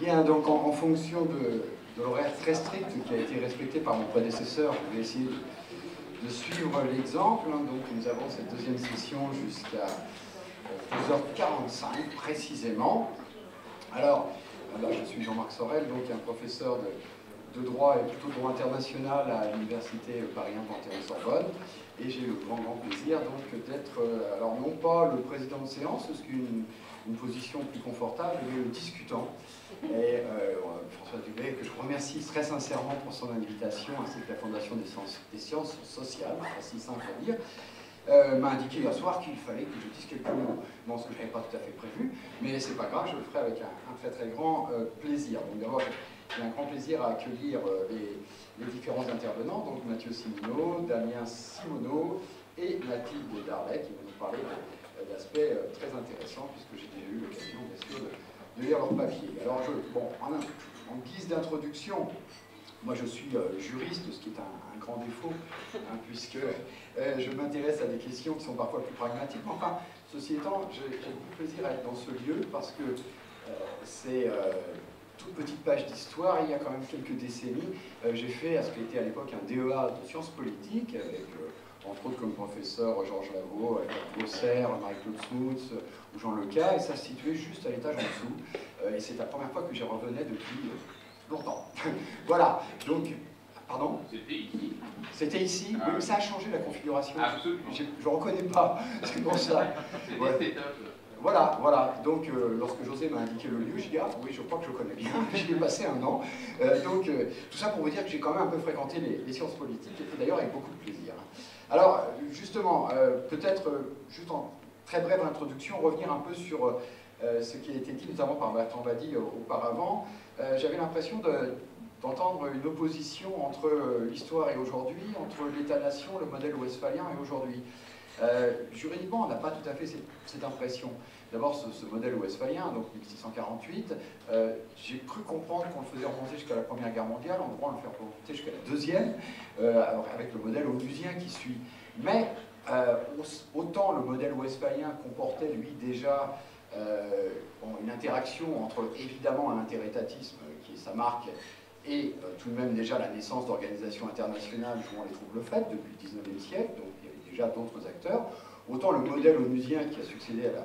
Bien, donc en, fonction de, l'horaire très strict qui a été respecté par mon prédécesseur, je vais essayer de, suivre l'exemple. hein. Donc nous avons cette deuxième session jusqu'à 12h45 précisément. Alors, euh, là, je suis Jean-Marc Sorel, donc un professeur de, droit et plutôt droit international à l'université Paris 1 Panthéon-Sorbonne. Et j'ai le grand, grand plaisir donc d'être, euh, alors non pas le président de séance, ce qui est une, position plus confortable, mais discutant. Et euh, François Dubé, que je remercie très sincèrement pour son invitation, ainsi que la Fondation des sciences, des sciences sociales, si simple à dire, euh, m'a indiqué hier soir qu'il fallait que je dise quelques mots. Bon, ce que je n'avais pas tout à fait prévu, mais c'est pas grave, je le ferai avec un, très très grand euh, plaisir. Donc d'abord, j'ai un grand plaisir à accueillir les, différents intervenants, donc Mathieu Simoneau, Damien Simoneau et Mathilde Darlet, qui vont nous parler d'aspects très intéressants, puisque j'ai eu l'occasion, bien sûr, de, lire leur papier. Alors, je, bon, en, guise d'introduction, moi, je suis euh, juriste, ce qui est un, grand défaut, hein, puisque euh, je m'intéresse à des questions qui sont parfois plus pragmatiques. Enfin, ceci étant, j'ai beaucoup plaisir à être dans ce lieu parce que euh, c'est toute petite page d'histoire. Il y a quand même quelques décennies, j'ai fait à ce qui était à l'époque un DEA de sciences politiques, avec entre autres comme professeur Georges Lavaux, Grosser, Marie-Claude Smoutz ou Jean Leca, et ça se situait juste à l'étage en dessous. Euh, et c'est la première fois que j'y revenais depuis longtemps. voilà, donc, pardon C'était ici. C'était ici, Ah oui, mais ça a changé la configuration. Absolument. Je ne reconnais pas, c'est pour ça. Ouais. Voilà, voilà. Donc, euh, lorsque José m'a indiqué le lieu, j'ai dit, ah oui, je crois que je connais bien. J'y ai passé un an. Euh, donc, euh, tout ça pour vous dire que j'ai quand même un peu fréquenté les, les sciences politiques, et d'ailleurs avec beaucoup de plaisir. Alors, justement, euh, peut-être, euh, juste en très brève introduction, revenir un peu sur euh, ce qui a été dit, notamment par Bertrand Badi auparavant. J'avais l'impression de- d'entendre une opposition entre l'histoire et aujourd'hui, entre l'État-nation, le modèle westphalien et aujourd'hui. Juridiquement, on n'a pas tout à fait cette impression. D'abord, ce, modèle westphalien, donc 1648, euh, j'ai cru comprendre qu'on le faisait remonter jusqu'à la Première Guerre mondiale, on le fait remonter jusqu'à la Deuxième, euh, avec le modèle onusien qui suit. Mais euh, au- autant le modèle westphalien comportait, lui, déjà une interaction entre, évidemment, un interétatisme qui est sa marque, et tout de même déjà la naissance d'organisations internationales jouant les troubles faits depuis le 19e siècle, donc il y avait déjà d'autres acteurs, autant le modèle onusien qui a succédé à la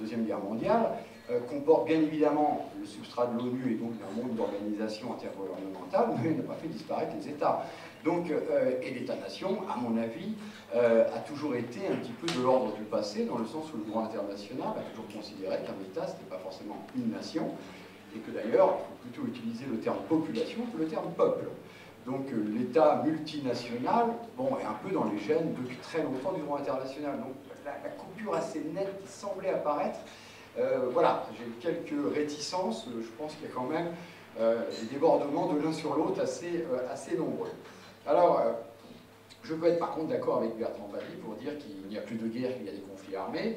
Deuxième Guerre mondiale euh, comporte bien évidemment le substrat de l'ONU et donc un monde d'organisation intergouvernementale, mais n'a pas fait disparaître les États. Donc, euh, et l'État-nation, à mon avis, euh, a toujours été un petit peu de l'ordre du passé, dans le sens où le droit international a toujours considéré qu'un État, ce n'était pas forcément une nation, et que d'ailleurs, il faut plutôt utiliser le terme population que le terme peuple. Donc l'État multinational, bon, est un peu dans les gènes depuis très longtemps du droit international. La, coupure assez nette qui semblait apparaître, euh, voilà, j'ai quelques réticences, euh, je pense qu'il y a quand même euh, des débordements de l'un sur l'autre assez, assez nombreux. Alors, je peux être par contre d'accord avec Bertrand Badi pour dire qu'il n'y a plus de guerre, qu'il y a des conflits armés,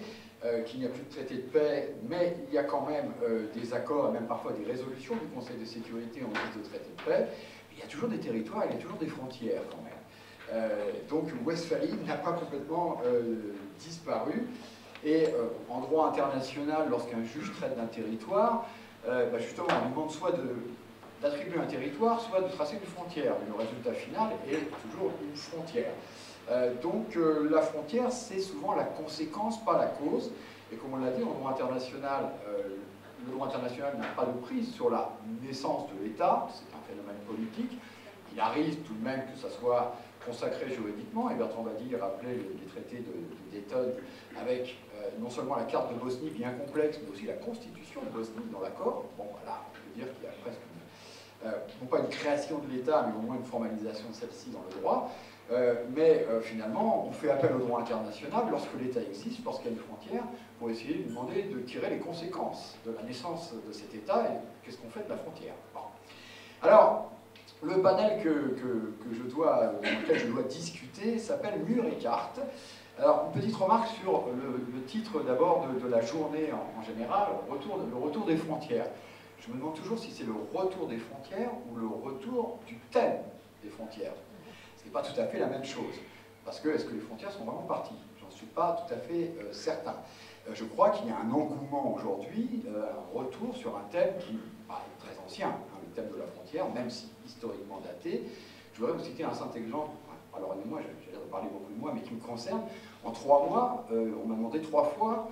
qu'il n'y a plus de traité de paix, mais il y a quand même des accords même parfois des résolutions du Conseil de sécurité en guise de traité de paix. Il y a toujours des territoires, il y a toujours des frontières quand même. Donc Westphalie n'a pas complètement disparu. Et euh, en droit international, lorsqu'un juge traite d'un territoire, euh, bah, justement, on lui demande soit d'attribuer un territoire, soit de tracer une frontière. Le résultat final est toujours une frontière. Euh, donc la frontière, c'est souvent la conséquence, pas la cause. Et comme on l'a dit, en droit international, le droit international n'a pas de prise sur la naissance de l'État, c'est un phénomène politique. Il arrive tout de même que ça soit consacré juridiquement, et Bertrand Badi rappelait les, traités de, avec euh, non seulement la carte de Bosnie bien complexe, mais aussi la constitution de Bosnie dans l'accord. Bon voilà, on peut dire qu'il y a presque euh, non pas une création de l'État, mais au moins une formalisation de celle-ci dans le droit. Euh, mais finalement, on fait appel au droit international lorsque l'État existe, lorsqu'il y a une frontière, pour essayer de demander de tirer les conséquences de la naissance de cet État et qu'est-ce qu'on fait de la frontière. Alors, le panel que, que, que je dois, discuter s'appelle Mur et cartes. Alors, une petite remarque sur le, titre d'abord de, la journée en, général, le retour des frontières. Je me demande toujours si c'est le retour des frontières ou le retour du thème des frontières. Ce n'est pas tout à fait la même chose. Parce que est-ce que les frontières sont vraiment parties? J'en suis pas tout à fait euh, certain. je crois qu'il y a un engouement aujourd'hui, un retour sur un thème qui est très ancien, même si historiquement daté. Je voudrais vous citer un simple exemple, alors moi j'ai l'air de parler beaucoup de moi, mais qui me concerne. En trois mois, on m'a demandé trois fois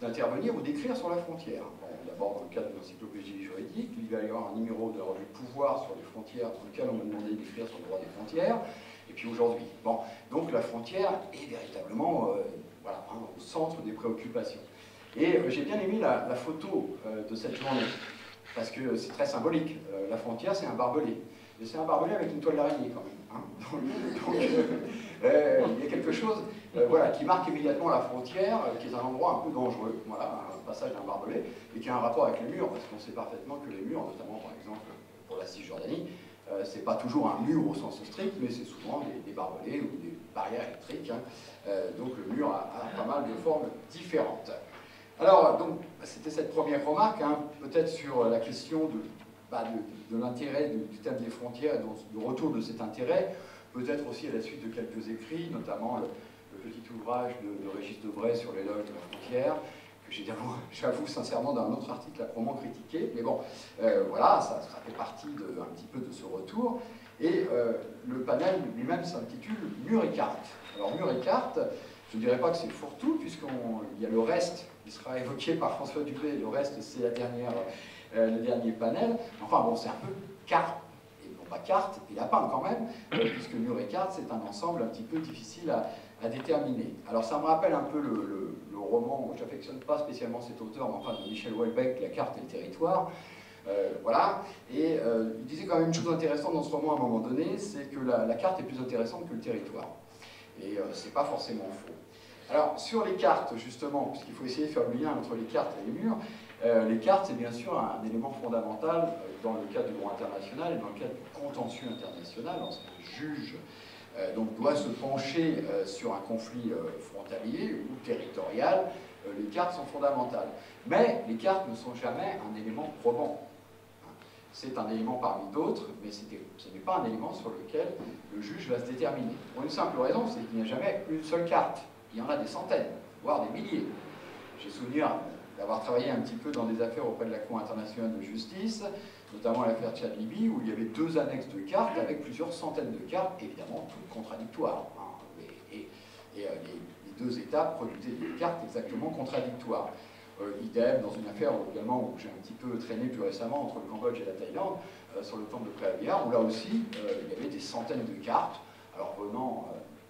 d'intervenir ou d'écrire sur la frontière. D'abord, dans le cadre de l'encyclopédie juridique, il va y avoir un numéro de Pouvoir sur les frontières, dans lequel on m'a demandé d'écrire sur le droit des frontières. Et puis aujourd'hui, bon, donc la frontière est véritablement euh, hein, au centre des préoccupations. Et euh, j'ai bien aimé la, photo euh, de cette journée, parce que c'est très symbolique. la frontière, c'est un barbelé. Et c'est un barbelé avec une toile d'araignée quand même. Hein. Donc, il y a quelque chose voilà, qui marque immédiatement la frontière, qui est un endroit un peu dangereux, voilà, un passage d'un barbelé, et qui a un rapport avec les murs, parce qu'on sait parfaitement que les murs, notamment par exemple pour la Cisjordanie, euh, c'est pas toujours un mur au sens strict, mais c'est souvent des, barbelés ou des barrières électriques. Hein. Euh, donc le mur a, pas mal de formes différentes. Alors, donc, c'était cette première remarque, hein, peut-être sur la question de, bah, de, l'intérêt du, thème des frontières et du retour de cet intérêt, peut-être aussi à la suite de quelques écrits, notamment le, petit ouvrage de, de Régis Debray sur l'éloge de la frontière, j'avoue sincèrement d'un autre article à proprement critiqué, mais bon, euh, voilà, ça, fait partie de, un petit peu de ce retour. Et euh, le panel lui-même s'intitule Mur et carte. Alors mur et carte, je ne dirais pas que c'est fourre-tout, puisqu'il y a le reste qui sera évoqué par François Dubé, le reste c'est la euh, le dernier panel. Enfin bon, c'est un peu carte, et non pas carte, et lapin quand même, puisque mur et carte c'est un ensemble un petit peu difficile à, déterminer. Alors ça me rappelle un peu le, roman, je n'affectionne pas spécialement cet auteur, mais enfin de Michel Houellebecq, La carte et le territoire. Euh, voilà, et euh, il disait quand même une chose intéressante dans ce roman à un moment donné, c'est que la, carte est plus intéressante que le territoire. Et euh, c'est pas forcément faux. Alors sur les cartes, justement, puisqu'il faut essayer de faire le lien entre les cartes et les murs, les cartes c'est bien sûr un, élément fondamental dans le cadre du droit international et dans le cadre du contentieux international, lorsqu'un juge euh, doit se pencher euh, sur un conflit euh, frontalier ou territorial, les cartes sont fondamentales. Mais les cartes ne sont jamais un élément probant. C'est un élément parmi d'autres, mais ce n'est pas un élément sur lequel le juge va se déterminer. Pour une simple raison, c'est qu'il n'y a jamais une seule carte. Il y en a des centaines, voire des milliers. J'ai souvenir d'avoir travaillé un petit peu dans des affaires auprès de la Cour internationale de justice, notamment l'affaire Tchad-Libye, où il y avait deux annexes de cartes avec plusieurs centaines de cartes, évidemment toutes contradictoires. Hein. et, euh, les, deux États produisaient des cartes exactement contradictoires. Euh, idem dans une affaire également où j'ai un petit peu traîné plus récemment entre le Cambodge et la Thaïlande, euh, sur le temple de Préaviar, où là aussi il y avait des centaines de cartes, alors venant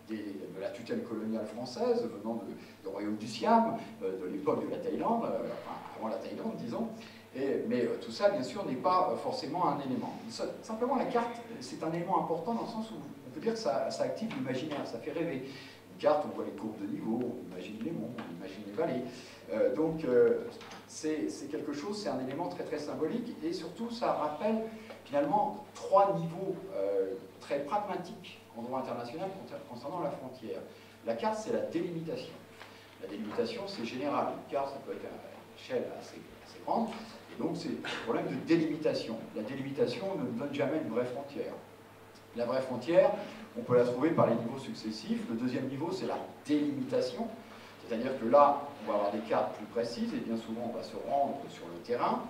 de la tutelle coloniale française, venant du royaume du Siam, de l'époque de la Thaïlande, enfin avant la Thaïlande disons, mais euh, tout ça, bien sûr, n'est pas euh, forcément un élément. Simplement, la carte, c'est un élément important dans le sens où on peut dire que ça, active l'imaginaire, ça fait rêver. Une carte, on voit les courbes de niveau, on imagine les monts, on imagine les vallées. Euh, donc, c'est quelque chose, c'est un élément très très symbolique, et surtout, ça rappelle finalement trois niveaux très pragmatiques en droit international concernant la frontière. La carte, c'est la délimitation. La délimitation, c'est général. Une carte, ça peut être à échelle assez, grande, donc c'est un problème de délimitation. La délimitation ne donne jamais une vraie frontière. La vraie frontière, on peut la trouver par les niveaux successifs. Le deuxième niveau, c'est la délimitation. C'est-à-dire que là, on va avoir des cartes plus précises et bien souvent, on va se rendre sur le terrain.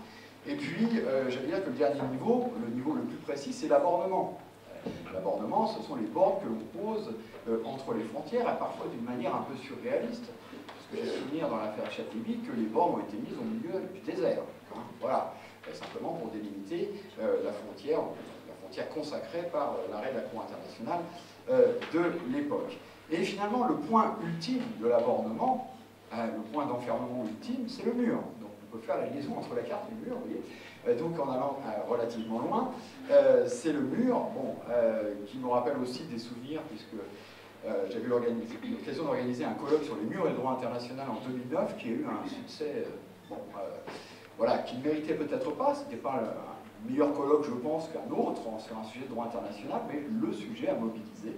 Et puis, euh, j'allais dire que le dernier niveau, le niveau le plus précis, c'est l'abordement. L'abordement, ce sont les bornes que l'on pose euh, entre les frontières, et parfois d'une manière un peu surréaliste. Parce que j'ai souvenir dans l'affaire Châteauby que les bornes ont été mises au milieu du désert. Voilà, simplement pour délimiter euh, la frontière, la frontière consacrée par euh, l'arrêt de la Cour internationale euh, de l'époque. Et finalement, le point ultime de l'abordement, le point d'enfermement ultime, c'est le mur. Donc on peut faire la liaison entre la carte et le mur, vous voyez. Donc en allant relativement loin, c'est le mur, bon, qui me rappelle aussi des souvenirs, puisque j'avais l'occasion d'organiser un colloque sur les murs et le droit international en 2009, qui a eu un succès bon, voilà, qui ne méritait peut-être pas, ce n'était pas un meilleur colloque, je pense, qu'un autre sur un sujet de droit international, mais le sujet a mobilisé.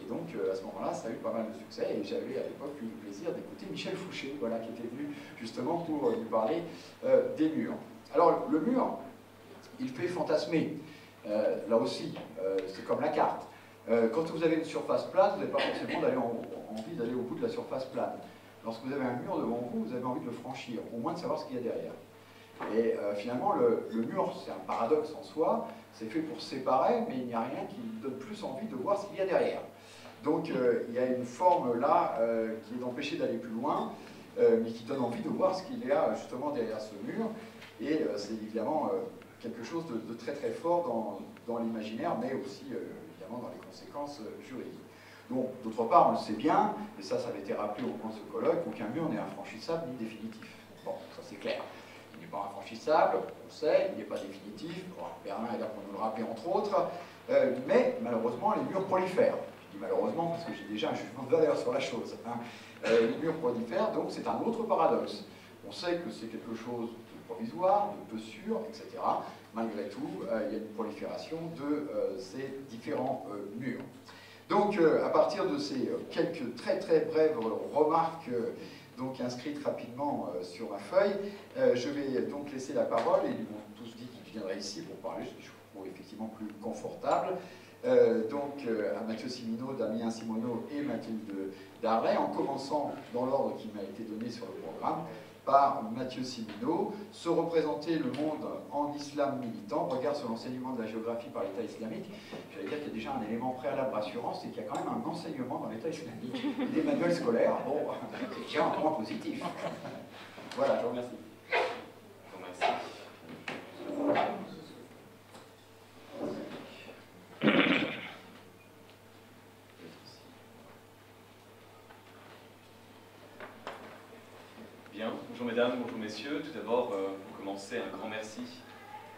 Et donc, euh, à ce moment-là, ça a eu pas mal de succès, et j'avais à l'époque eu le plaisir d'écouter Michel Fouché, voilà, qui était venu justement pour euh, nous parler euh, des murs. Alors, le mur, il fait fantasmer. là aussi, c'est comme la carte. quand vous avez une surface plane, vous n'avez pas forcément envie d'aller au bout de la surface plane. lorsque vous avez un mur devant vous, vous avez envie de le franchir, au moins de savoir ce qu'il y a derrière. Et euh, finalement, le, mur, c'est un paradoxe en soi, c'est fait pour séparer, mais il n'y a rien qui donne plus envie de voir ce qu'il y a derrière. Donc euh, il y a une forme là euh, qui est d'empêcher d'aller plus loin, mais qui donne envie de voir ce qu'il y a justement derrière ce mur. Et c'est évidemment quelque chose de, très très fort dans, l'imaginaire, mais aussi évidemment dans les conséquences juridiques. Donc, d'autre part, on le sait bien, et ça, ça avait été rappelé au cours de ce colloque, aucun mur n'est infranchissable ni définitif. Bon, ça c'est clair pas infranchissable, on sait, il n'est pas définitif, Berlin est là pour nous le rappeler entre autres, euh, mais malheureusement les murs prolifèrent. Je dis malheureusement parce que j'ai déjà un jugement de valeur sur la chose. Hein. Euh, les murs prolifèrent, donc c'est un autre paradoxe. On sait que c'est quelque chose provisoire, de peu sûr, etc. Malgré tout, euh, il y a une prolifération de ces différents murs. Donc, à partir de ces quelques très très brèves remarques donc inscrite rapidement euh, sur ma feuille. Euh, je vais donc laisser la parole, et ils m'ont tous dit qu'ils viendraient ici pour parler, je trouve effectivement plus confortable. Euh, donc à Mathieu Simino, Damien Simoneau et Mathilde Darley, en commençant dans l'ordre qui m'a été donné sur le programme, par Mathieu Simino, se représenter le monde en islam militant, regard sur l'enseignement de la géographie par l'État islamique. J'allais dire qu'il y a déjà un élément préalable rassurant, c'est qu'il y a quand même un enseignement dans l'État islamique, des manuels scolaires. Bon, c'est déjà un point positif. Voilà, je vous remercie. Je vous remercie. Bonjour mesdames, bonjour messieurs. Tout d'abord, euh, pour commencer, un grand merci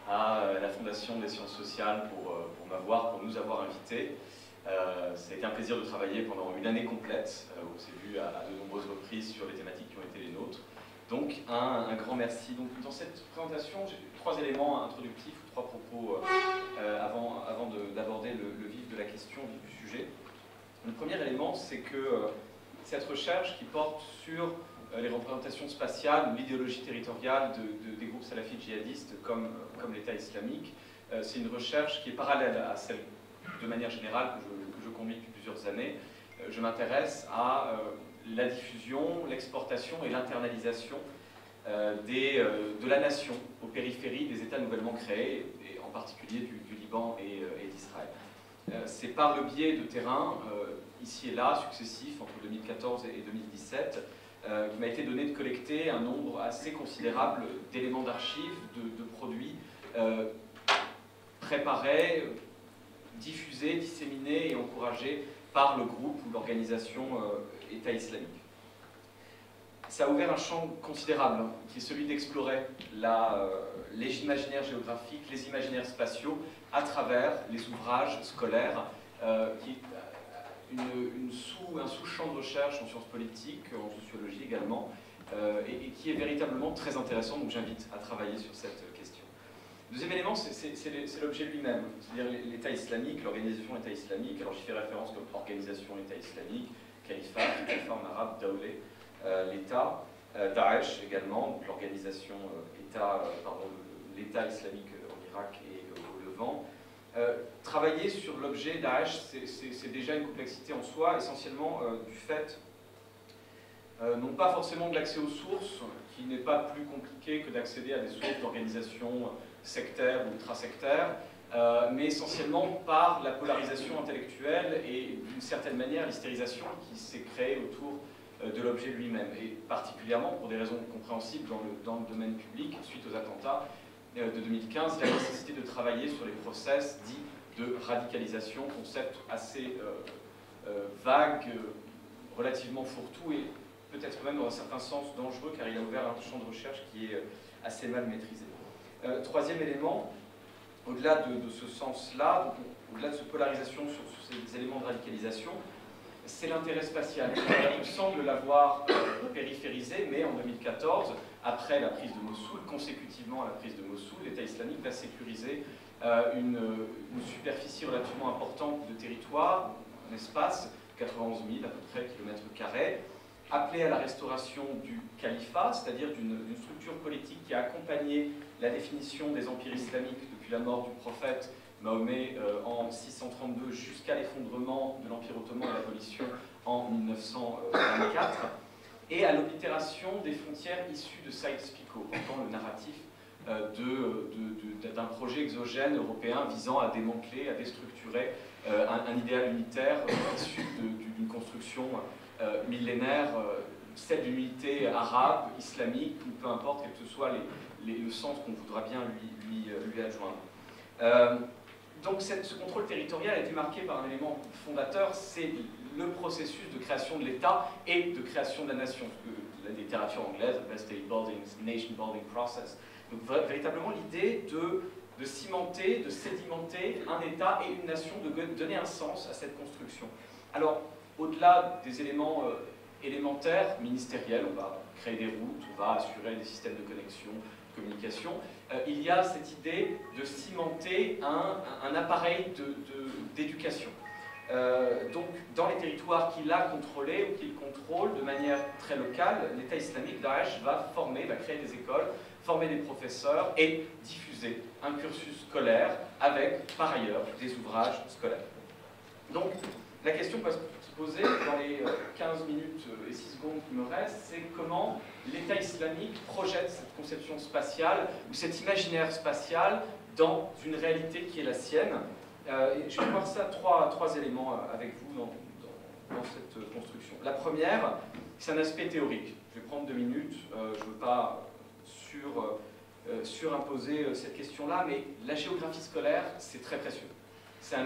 à euh, la Fondation des sciences sociales pour, euh, m'avoir, pour nous avoir invités. ça a été un plaisir de travailler pendant une année complète. on s'est vu à, de nombreuses reprises sur les thématiques qui ont été les nôtres. Donc un, grand merci. Donc, dans cette présentation, j'ai trois éléments introductifs, trois propos avant, avant d'aborder le, vif de la question, du sujet. Le premier élément, c'est que cette recherche qui porte sur euh, les représentations spatiales ou l'idéologie territoriale de, des groupes salafistes djihadistes comme, comme l'État islamique. Euh, c'est une recherche qui est parallèle à celle, de manière générale, que je, conduis depuis plusieurs années. Euh, je m'intéresse à la diffusion, l'exportation et l'internalisation de la nation aux périphéries des États nouvellement créés, en particulier du, Liban et d'Israël. C'est par le biais de terrains, ici et là, successifs, entre 2014 et 2017, euh, qui m'a été donné de collecter un nombre assez considérable d'éléments d'archives, de, produits euh, préparés, diffusés, disséminés et encouragés par le groupe ou l'organisation euh, État islamique. Ça a ouvert un champ considérable, hein, qui est celui d'explorer les imaginaires géographiques, les imaginaires spatiaux, à travers les ouvrages scolaires qui une, sous, un sous-champ de recherche en sciences politiques, en sociologie également, euh, et, qui est véritablement très intéressant, donc j'invite à travailler sur cette question. deuxième élément, c'est l'objet lui-même, c'est-à-dire l'État islamique, l'organisation État islamique, alors j'y fais référence comme organisation État islamique, califat, califat arabe, Daoulé, euh, l'État, euh, Daesh également, l'organisation État, pardon, l'État islamique en Irak et au Levant, euh, travailler sur l'objet Daesh, c'est déjà une complexité en soi, essentiellement euh, du fait, euh, non pas forcément de l'accès aux sources, qui n'est pas plus compliqué que d'accéder à des sources d'organisations sectaires ou ultra-sectaires, mais essentiellement par la polarisation intellectuelle et d'une certaine manière l'hystérisation qui s'est créée autour de l'objet lui-même, et particulièrement pour des raisons compréhensibles dans le, domaine public suite aux attentats de 2015, la nécessité de travailler sur les process dits de radicalisation, concept assez euh, euh, vague, relativement fourre-tout et peut-être même dans un certain sens dangereux car il a ouvert un champ de recherche qui est assez mal maîtrisé. troisième élément, au-delà de, ce sens-là, au-delà de cette polarisation sur, ces éléments de radicalisation, c'est l'intérêt spatial. Il semble l'avoir périphérisé, mais en 2014, après la prise de Mossoul, consécutivement à la prise de Mossoul, l'État islamique va sécuriser euh, une, superficie relativement importante de territoire, un espace, 91 000 à peu près kilomètres carrés, appelé à la restauration du califat, c'est-à-dire d'une structure politique qui a accompagné la définition des empires islamiques depuis la mort du prophète Mahomet euh, en 632 jusqu'à l'effondrement de l'Empire ottoman et l'abolition en 1924 et à l'oblitération des frontières issues de Sykes-Picot, portant le narratif euh, d'un projet exogène européen visant à démanteler, à déstructurer euh, un, idéal unitaire euh, issu d'une construction millénaire, celle d'une unité arabe, islamique, ou peu importe quel que soit le sens qu'on voudra bien lui, lui, adjoindre. donc ce contrôle territorial a été marqué par un élément fondateur, c'est le processus de création de l'État et de création de la nation, ce que la littérature anglaise appelle state building, nation building process. Donc véritablement l'idée de, cimenter, de sédimenter un État et une nation, de donner un sens à cette construction. Alors, au-delà des éléments euh, élémentaires, ministériels, on va créer des routes, on va assurer des systèmes de connexion, de communication, euh, il y a cette idée de cimenter un appareil d'éducation. Euh, donc, dans les territoires qu'il a contrôlés ou qu'il contrôle de manière très locale, l'État islamique, Daesh, va former, va créer des écoles, former des professeurs et diffuser un cursus scolaire avec, par ailleurs, des ouvrages scolaires. Donc, la question se poser dans les 15 euh, minutes et 6 secondes qui me restent, c'est comment l'État islamique projette cette conception spatiale ou cet imaginaire spatial dans une réalité qui est la sienne. Euh, je vais voir ça trois, trois éléments euh, avec vous dans, cette construction. La première, c'est un aspect théorique. Je vais prendre deux minutes, je ne veux pas sur, euh, euh, surimposer euh, cette question-là, mais la géographie scolaire, c'est très précieux. C'est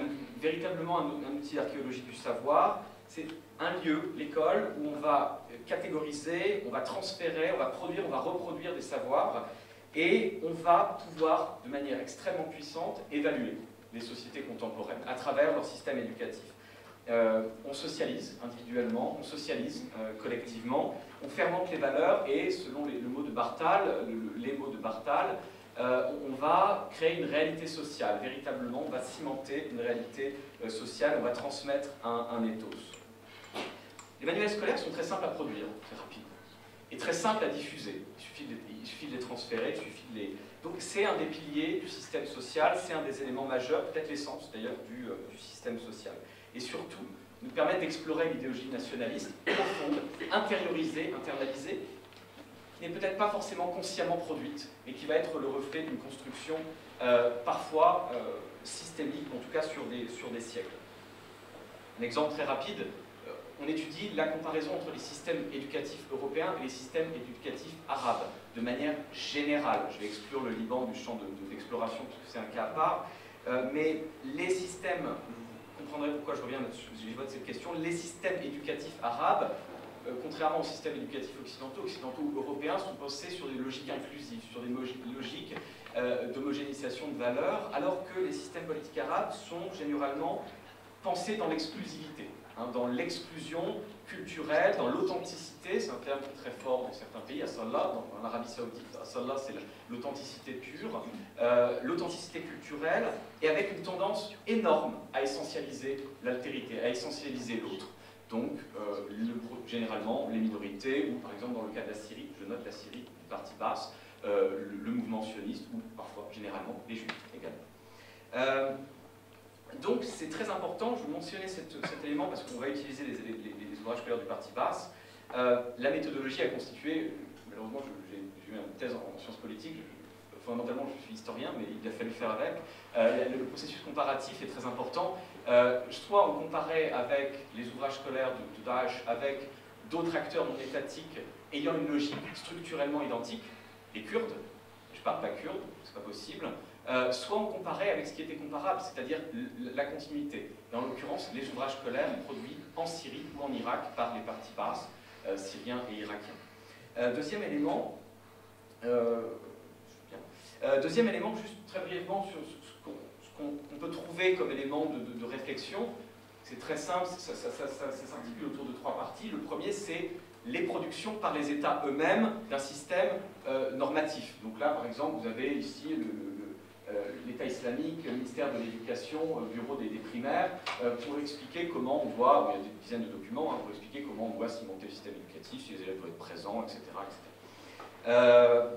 véritablement un, outil archéologique du savoir. C'est un lieu, l'école, où on va catégoriser, on va transférer, on va produire, on va reproduire des savoirs, et on va pouvoir, de manière extrêmement puissante, évaluer les sociétés contemporaines à travers leur système éducatif. on socialise individuellement, on socialise collectivement, on fermente les valeurs et, selon les, le mot de Bartal, les mots de Bartal, euh, on va créer une réalité sociale, véritablement, on va cimenter une réalité euh, sociale, on va transmettre un, ethos. Les manuels scolaires sont très simples à produire, très rapides, et très simples à diffuser. Il suffit de les transférer, il suffit de les... Donc c'est un des piliers du système social, c'est un des éléments majeurs, peut-être l'essence d'ailleurs, du, euh, système social. Et surtout, nous permettent d'explorer l'idéologie nationaliste profonde, intériorisée, internalisée, qui n'est peut-être pas forcément consciemment produite, mais qui va être le reflet d'une construction euh, parfois euh, systémique, en tout cas sur des, sur des siècles. Un exemple très rapide, on étudie la comparaison entre les systèmes éducatifs européens et les systèmes éducatifs arabes, de manière générale. Je vais exclure le Liban du champ d'exploration, parce que c'est un cas à part, mais les systèmes comprendrez pourquoi je reviens là-dessus, cette question. Les systèmes éducatifs arabes, euh, contrairement aux systèmes éducatifs occidentaux, occidentaux ou européens, sont pensés sur des logiques inclusives, sur des logiques euh, d'homogénéisation de valeurs, alors que les systèmes politiques arabes sont généralement pensés dans l'exclusivité, hein, dans l'exclusion culturelle, dans l'authenticité, c'est un terme très fort dans certains pays, à Salah, en Arabie Saoudite, Salah c'est l'authenticité pure, euh, l'authenticité culturelle, et avec une tendance énorme à essentialiser l'altérité, à essentialiser l'autre. Donc, euh, généralement, les minorités, ou par exemple dans le cas de la Syrie, je note la Syrie du parti basse, euh, le, mouvement sioniste, ou parfois, généralement, les juifs également. Donc, c'est très important, je vous mentionnais cet élément parce qu'on va utiliser les, ouvrages scolaires du parti basse. la méthodologie a constitué, malheureusement, j'ai eu une thèse en sciences politiques, fondamentalement je suis historien, mais il a fallu faire avec. Euh, le processus comparatif est très important. Euh, soit on comparait avec les ouvrages scolaires de, Daesh avec d'autres acteurs non étatiques ayant une logique structurellement identique, les Kurdes, je ne parle pas kurde, c'est pas possible, euh, soit on comparait avec ce qui était comparable, c'est-à-dire la continuité. En l'occurrence, les ouvrages scolaires produits en Syrie ou en Irak par les partis basses, syriens et irakiens. deuxième élément, euh, deuxième élément, juste très brièvement sur ce qu'on peut trouver comme élément de, réflexion. C'est très simple, ça, s'articule autour de trois parties. Le premier, c'est les productions par les États eux-mêmes d'un système euh, normatif. Donc là, par exemple, vous avez ici euh, l'État islamique, le ministère de l'Éducation, bureau des, primaires, pour expliquer comment on doit, il y a des dizaines de documents, hein, pour expliquer comment on doit cimenter le système éducatif, si les élèves doivent être présents, etc.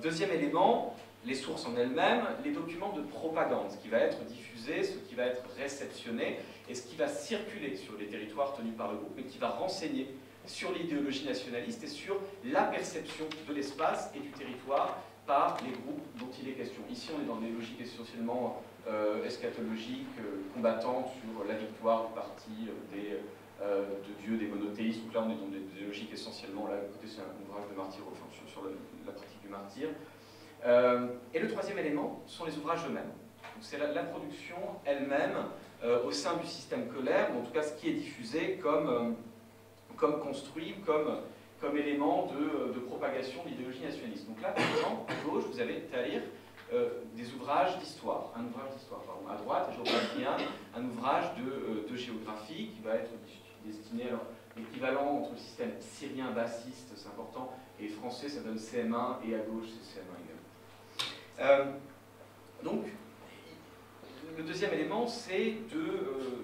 deuxième élément, les sources en elles-mêmes, les documents de propagande, ce qui va être diffusé, ce qui va être réceptionné et ce qui va circuler sur les territoires tenus par le groupe, mais qui va renseigner sur l'idéologie nationaliste et sur la perception de l'espace et du territoire par les groupes dont il est question. Ici, on est dans des logiques essentiellement euh, eschatologiques, euh, combattantes sur la victoire du parti euh, des, de Dieu, des monothéistes. Donc là, on est dans des, logiques essentiellement, là, écoutez, c'est un ouvrage de martyr, enfin, sur, la pratique du martyr. et le troisième élément sont les ouvrages eux-mêmes. C'est la, production elle-même au sein du système scolaire, ou en tout cas ce qui est diffusé comme, comme construit, comme comme élément de, propagation de l'idéologie nationaliste. Donc là, par exemple, à gauche, vous avez lire euh, des ouvrages d'histoire, un ouvrage d'histoire, pardon, à droite, géographie un ouvrage de, euh, de, géographie qui va être destiné, alors l'équivalent entre le système syrien bassiste, c'est important, et français, ça donne CM1, et à gauche, c'est CM1 également. Euh, donc, le deuxième élément, c'est de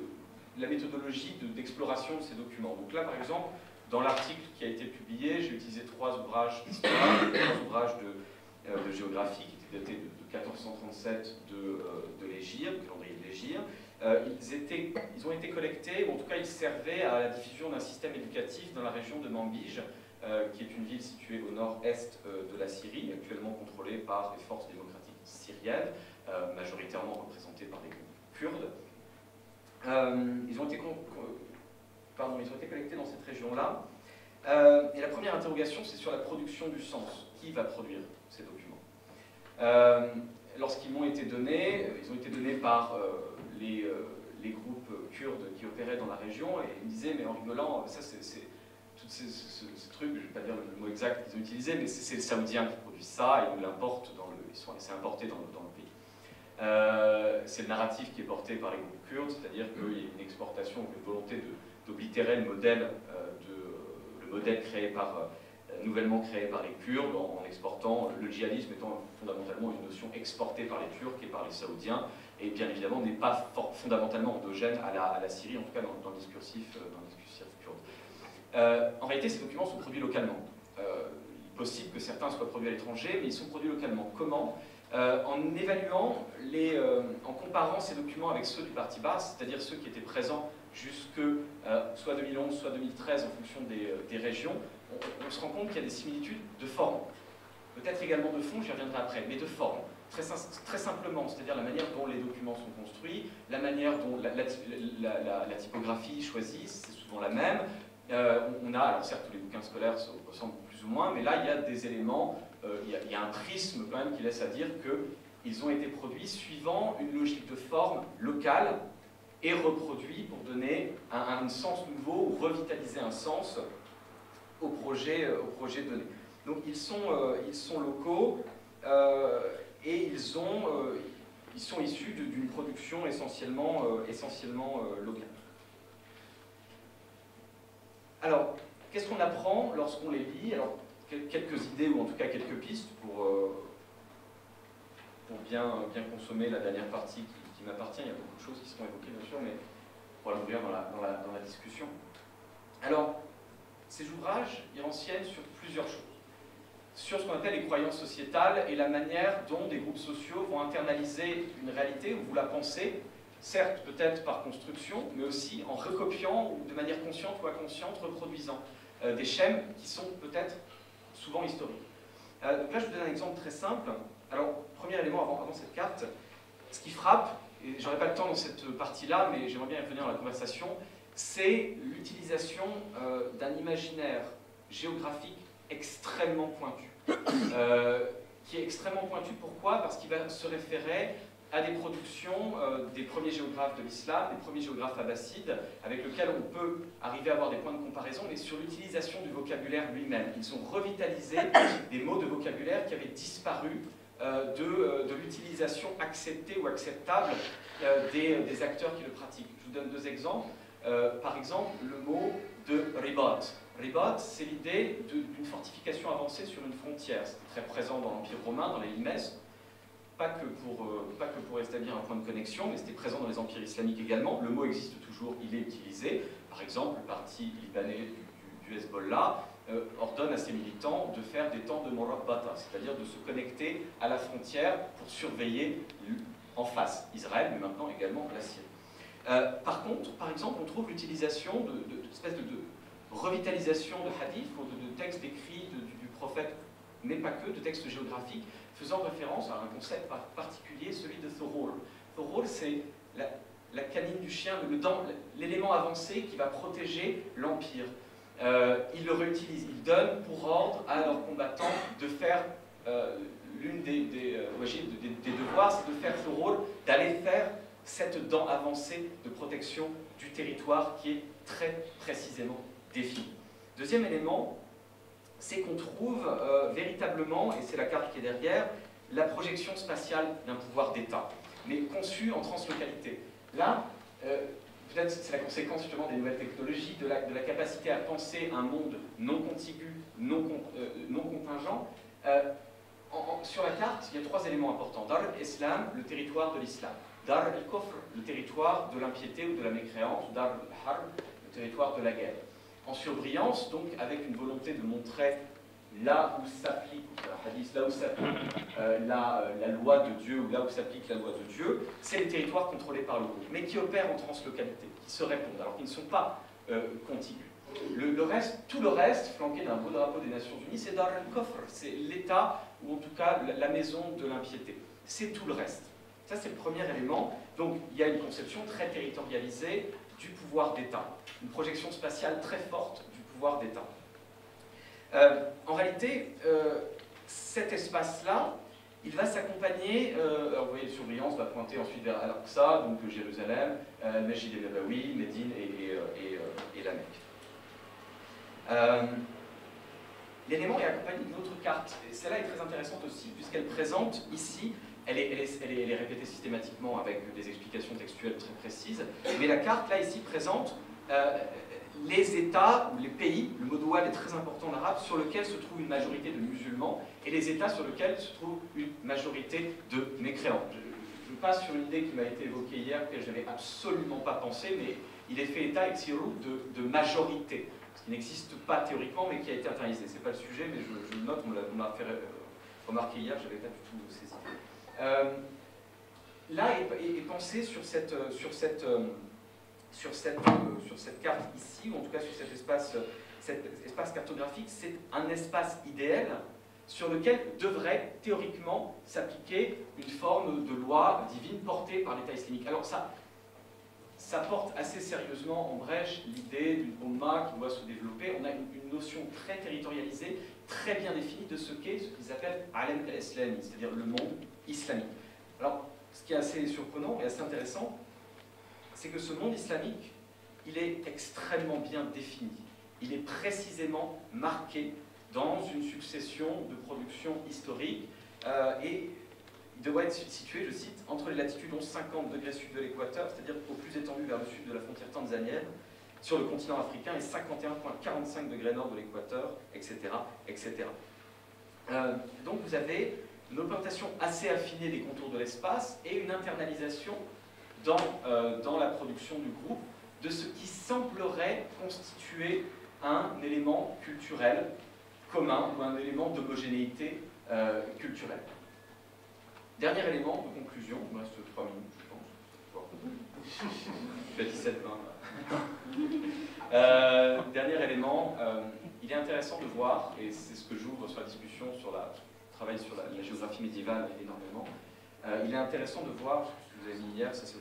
la méthodologie d'exploration de, ces documents. Donc là, par exemple, dans l'article qui a été publié, j'ai utilisé trois ouvrages d'histoire, trois ouvrages de, euh, de, géographie qui étaient datés de, 1437 de, euh, de Légire, du calendrier de Légire. Euh, ils, ont été collectés, ou en tout cas ils servaient à la diffusion d'un système éducatif dans la région de Manbij, qui est une ville située au nord-est de la Syrie, actuellement contrôlée par les forces démocratiques syriennes, majoritairement représentées par des groupes kurdes. ils ont été pardon, ils ont été collectés dans cette région-là. Euh, et la première interrogation, c'est sur la production du sens. Qui va produire ces documents euh, Lorsqu'ils m'ont été donnés, euh, ils ont été donnés par les, les, groupes kurdes qui opéraient dans la région, et ils me disaient, mais en rigolant, ça c'est tout ce, truc, je ne vais pas dire le mot exact qu'ils ont utilisé, mais c'est les Saoudiens qui produisent ça, et nous l'importent dans le, ils c'est importé dans le, pays. c'est le narratif qui est porté par les groupes kurdes, c'est-à-dire qu'il y a une exportation, une volonté de d'oblitérer le modèle, euh, le modèle créé par, euh, nouvellement créé par les Kurdes en, exportant le djihadisme étant fondamentalement une notion exportée par les Turcs et par les Saoudiens et bien évidemment n'est pas fondamentalement endogène à la, Syrie, en tout cas dans, le discursif, euh, dans discursif kurde. en réalité, ces documents sont produits localement. il est possible que certains soient produits à l'étranger, mais ils sont produits localement. Comment? En évaluant, les, en comparant ces documents avec ceux du Parti basse, c'est-à-dire ceux qui étaient présents jusque euh, soit 2011, soit 2013 en fonction des, euh, régions, on, se rend compte qu'il y a des similitudes de forme. Peut-être également de fond, j'y reviendrai après, mais de forme. Très, très simplement, c'est-à-dire la manière dont les documents sont construits, la manière dont la, typographie choisie, c'est souvent la même. Euh, on a, alors certes, tous les bouquins scolaires se ressemblent plus ou moins, mais là, il y a des éléments, il, y a, il, y a, un prisme quand même qui laisse à dire qu'ils ont été produits suivant une logique de forme locale et reproduit pour donner un, sens nouveau ou revitaliser un sens au projet, euh, au projet donné. Donc ils sont, euh, ils sont locaux euh, et ils, ont, ils sont issus d'une production essentiellement, essentiellement locale. Alors, qu'est-ce qu'on apprend lorsqu'on les lit? Quelques idées ou en tout cas quelques pistes pour, pour bien, bien consommer la dernière partie qui m'appartient. Il y a beaucoup de choses qui seront évoquées, bien sûr, mais pour la, dans la discussion. Alors, ces ouvrages, ils renseignent sur plusieurs choses. Sur ce qu'on appelle les croyances sociétales et la manière dont des groupes sociaux vont internaliser une réalité ou vous la pensez, certes peut-être par construction, mais aussi en recopiant ou de manière consciente ou inconsciente, reproduisant euh, des schèmes qui sont peut-être souvent historiques. Euh, donc là, je vous donne un exemple très simple. Alors, premier élément avant, avant cette carte, ce qui frappe, et j'aurai pas le temps dans cette partie-là, mais j'aimerais bien y revenir dans la conversation, c'est l'utilisation euh, d'un imaginaire géographique extrêmement pointu. Euh, qui est extrêmement pointu, pourquoi? Parce qu'il va se référer à des productions euh, des premiers géographes de l'islam, des premiers géographes abbassides, avec lesquels on peut arriver à avoir des points de comparaison, mais sur l'utilisation du vocabulaire lui-même. Ils ont revitalisé des mots de vocabulaire qui avaient disparu euh, euh, de, l'utilisation acceptée ou acceptable euh, des, acteurs qui le pratiquent. Je vous donne deux exemples. par exemple, le mot de ribat. Ribat, c'est l'idée d'une fortification avancée sur une frontière. C'était très présent dans l'Empire romain, dans les limes, pas que, pour, pas que pour établir un point de connexion, mais c'était présent dans les empires islamiques également. Le mot existe toujours, il est utilisé. Par exemple, le parti libanais du, du Hezbollah euh, ordonne à ses militants de faire des temps de Morabbata, c'est-à-dire de se connecter à la frontière pour surveiller en face Israël, mais maintenant également la Syrie. Euh, par contre, par exemple, on trouve l'utilisation de, de, de, revitalisation de hadith ou de, textes écrits du, prophète, mais pas que, de textes géographiques, faisant référence à un concept particulier, celui de Thorol. Thorol, c'est la, canine du chien, l'élément avancé qui va protéger l'Empire. Euh, ils le réutilisent, ils donnent pour ordre à leurs combattants de faire euh, l'une des, euh, des, devoirs, c'est de faire ce rôle, d'aller faire cette dent avancée de protection du territoire qui est très précisément définie. Deuxième élément, c'est qu'on trouve véritablement, et c'est la carte qui est derrière, la projection spatiale d'un pouvoir d'État, mais conçue en translocalité. Là, peut-être c'est la conséquence justement des nouvelles technologies, de la, capacité à penser un monde non contigu, non, euh, non contingent. Euh, sur la carte, il y a trois éléments importants. Dar al-Islam, le territoire de l'islam. Dar al-Kufr, le territoire de l'impiété ou de la mécréance. Dar al-Harb, le territoire de la guerre. En surbrillance, donc avec une volonté de montrer là où s'applique, là où s'applique euh, la, euh, la, loi de Dieu, ou là où s'applique la loi de Dieu, c'est les territoires contrôlés par le groupe, mais qui opèrent en translocalité, qui se répondent, alors qu'ils ne sont pas euh, contigus. Le, reste, tout le reste, flanqué d'un beau drapeau des Nations Unies, c'est Dar al-Kofr, c'est l'État, ou en tout cas la, maison de l'impiété. C'est tout le reste. Ça, c'est le premier élément. Donc, il y a une conception très territorialisée du pouvoir d'État, une projection spatiale très forte du pouvoir d'État. Euh, en réalité, euh, cet espace-là, il va s'accompagner, euh, alors vous voyez, surbrillance va pointer ensuite vers Al-Aqsa, donc Jérusalem, euh, Mesjid el-Nabawi, Médine et, et, la Mecque. L'élément est accompagné d'une autre carte. Et celle-là est très intéressante aussi, puisqu'elle présente ici, elle est, elle, est, elle est, répétée systématiquement avec des explications textuelles très précises, mais la carte là ici présente les États ou les pays, le mot doual est très important en arabe, sur lequel se trouve une majorité de musulmans, et les États sur lesquels se trouve une majorité de mécréants. Je, passe sur une idée qui m'a été évoquée hier, que je n'avais absolument pas pensé, mais il est fait état ex de, de majorité, ce qui n'existe pas théoriquement, mais qui a été internalisé. Ce n'est pas le sujet, mais je, le note, on m'a fait euh, remarquer hier, je n'avais pas du tout saisi. Euh, là est, pensé sur cette, sur cette sur cette, euh, sur cette carte ici, ou en tout cas sur cet espace, cet espace cartographique, c'est un espace idéal sur lequel devrait théoriquement s'appliquer une forme de loi divine portée par l'État islamique. Alors ça, ça porte assez sérieusement en brèche l'idée d'une Ummah qui doit se développer. On a une, notion très territorialisée, très bien définie de ce qu'est ce qu'ils appellent Alem al-Islami, c'est-à-dire le monde islamique. Alors, ce qui est assez surprenant et assez intéressant, c'est que ce monde islamique, il est extrêmement bien défini. Il est précisément marqué dans une succession de productions historiques euh, et il doit être situé, je cite, entre les latitudes 11,50 degrés sud de l'équateur, c'est-à-dire au plus étendu vers le sud de la frontière tanzanienne, sur le continent africain, et 51,45 degrés nord de l'équateur, etc. etc. Euh, donc vous avez une augmentation assez affinée des contours de l'espace et une internalisation dans, euh, dans la production du groupe de ce qui semblerait constituer un élément culturel commun ou un élément d'homogénéité euh, culturelle. Dernier élément de conclusion, il me reste 3 minutes, je pense. Je suis à 17-20. Euh, dernier élément, il est intéressant de voir, et c'est ce que j'ouvre sur la discussion sur la travail sur la, la géographie médiévale énormément, il est intéressant de voir, ce que vous avez mis hier, ça c'est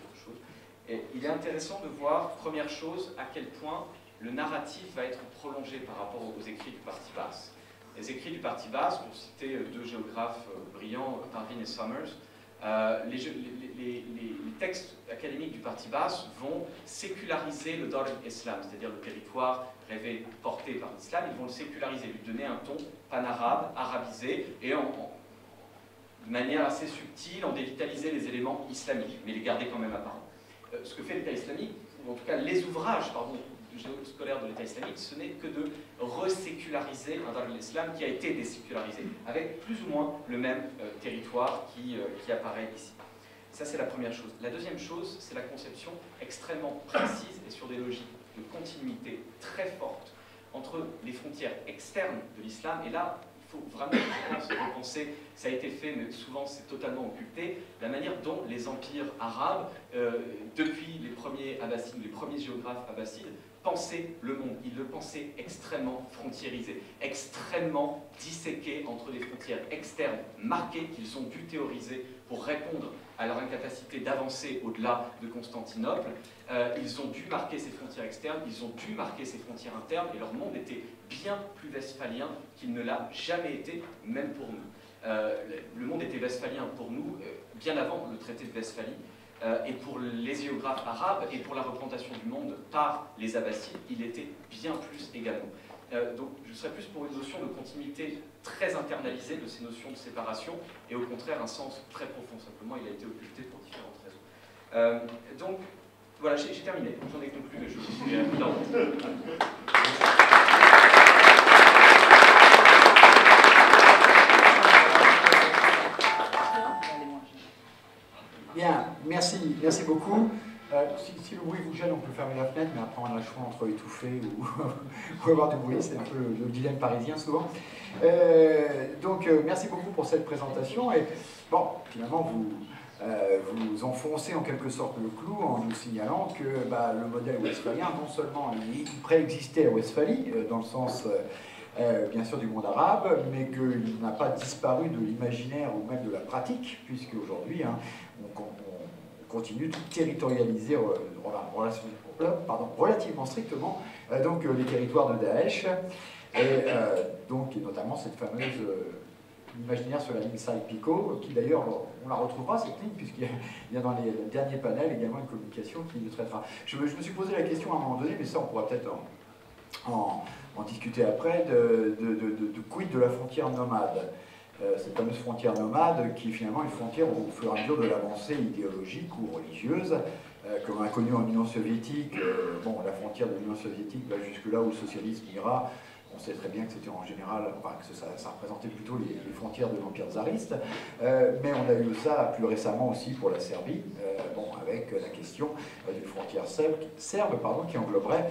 et il est intéressant de voir, première chose, à quel point le narratif va être prolongé par rapport aux écrits du Parti basse. Les écrits du Parti basse, pour citer euh, deux géographes euh, brillants, Parvin et Summers, euh, les, textes académiques du Parti basse vont séculariser le Dar islam c'est-à-dire le territoire rêvé porté par l'islam, ils vont le séculariser, lui donner un ton panarabe, arabisé, et en, de manière assez subtile, en dévitaliser les éléments islamiques, mais les garder quand même apparents. Euh, ce que fait l'État islamique, ou en tout cas les ouvrages pardon, scolaires de l'État islamique, ce n'est que de reséculariser un Dar l'Islam qui a été désécularisé, avec plus ou moins le même euh, territoire qui, euh, qui apparaît ici. Ça, c'est la première chose. La deuxième chose, c'est la conception extrêmement précise et sur des logiques de continuité très fortes entre les frontières externes de l'islam, et là, faut vraiment penser, ça a été fait, mais souvent c'est totalement occulté, la manière dont les empires arabes, euh, depuis les premiers abbassides, les premiers géographes abbassides, pensaient le monde. Ils le pensaient extrêmement frontiérisé, extrêmement disséqué entre des frontières externes marquées qu'ils ont dû théoriser pour répondre à leur incapacité d'avancer au-delà de Constantinople. Euh, ils ont dû marquer ces frontières externes, ils ont dû marquer ces frontières internes, et leur monde était bien plus westphalien qu'il ne l'a jamais été, même pour nous. Euh, le monde était westphalien pour nous euh, bien avant le traité de Westphalie, et pour les géographes arabes et pour la représentation du monde par les Abbassides, il était bien plus également. Donc je serais plus pour une notion de continuité très internalisée de ces notions de séparation, et au contraire un sens très profond. Simplement, il a été occulté pour différentes raisons. donc voilà, j'ai terminé. J'en ai conclu. Je suis Bien, merci, merci beaucoup. Euh, si, le bruit vous gêne, on peut fermer la fenêtre, mais après on a le choix entre étouffer ou, avoir du bruit, c'est un peu le, dilemme parisien souvent. Euh, donc euh, merci beaucoup pour cette présentation. Et bon, finalement, vous, vous enfoncez en quelque sorte le clou en nous signalant que bah, le modèle westphalien, non seulement il préexistait à Westphalie, dans le sens bien sûr du monde arabe, mais qu'il n'a pas disparu de l'imaginaire ou même de la pratique, puisque aujourd'hui hein, on, continue de territorialiser relativement strictement donc, les territoires de Daesh, et donc notamment cette fameuse imaginaire sur la ligne Sai-Pico, qui d'ailleurs, on la retrouvera cette ligne, puisqu'il y, a dans les derniers panels également une communication qui le traitera. Je me, suis posé la question à un moment donné, mais ça on pourra peut-être en, discuter après, de, quid de la frontière nomade. Euh, cette fameuse frontière nomade qui finalement est une frontière au fur et à mesure de l'avancée idéologique ou religieuse, euh, comme on a connu en Union soviétique, euh, bon, la frontière de l'Union soviétique va jusque là où le socialisme ira, on sait très bien que c'était en général, enfin, que ça, représentait plutôt les, frontières de l'Empire tsariste, euh, mais on a eu ça plus récemment aussi pour la Serbie, euh, bon, avec la question euh, d'une frontière serbe, pardon, qui engloberait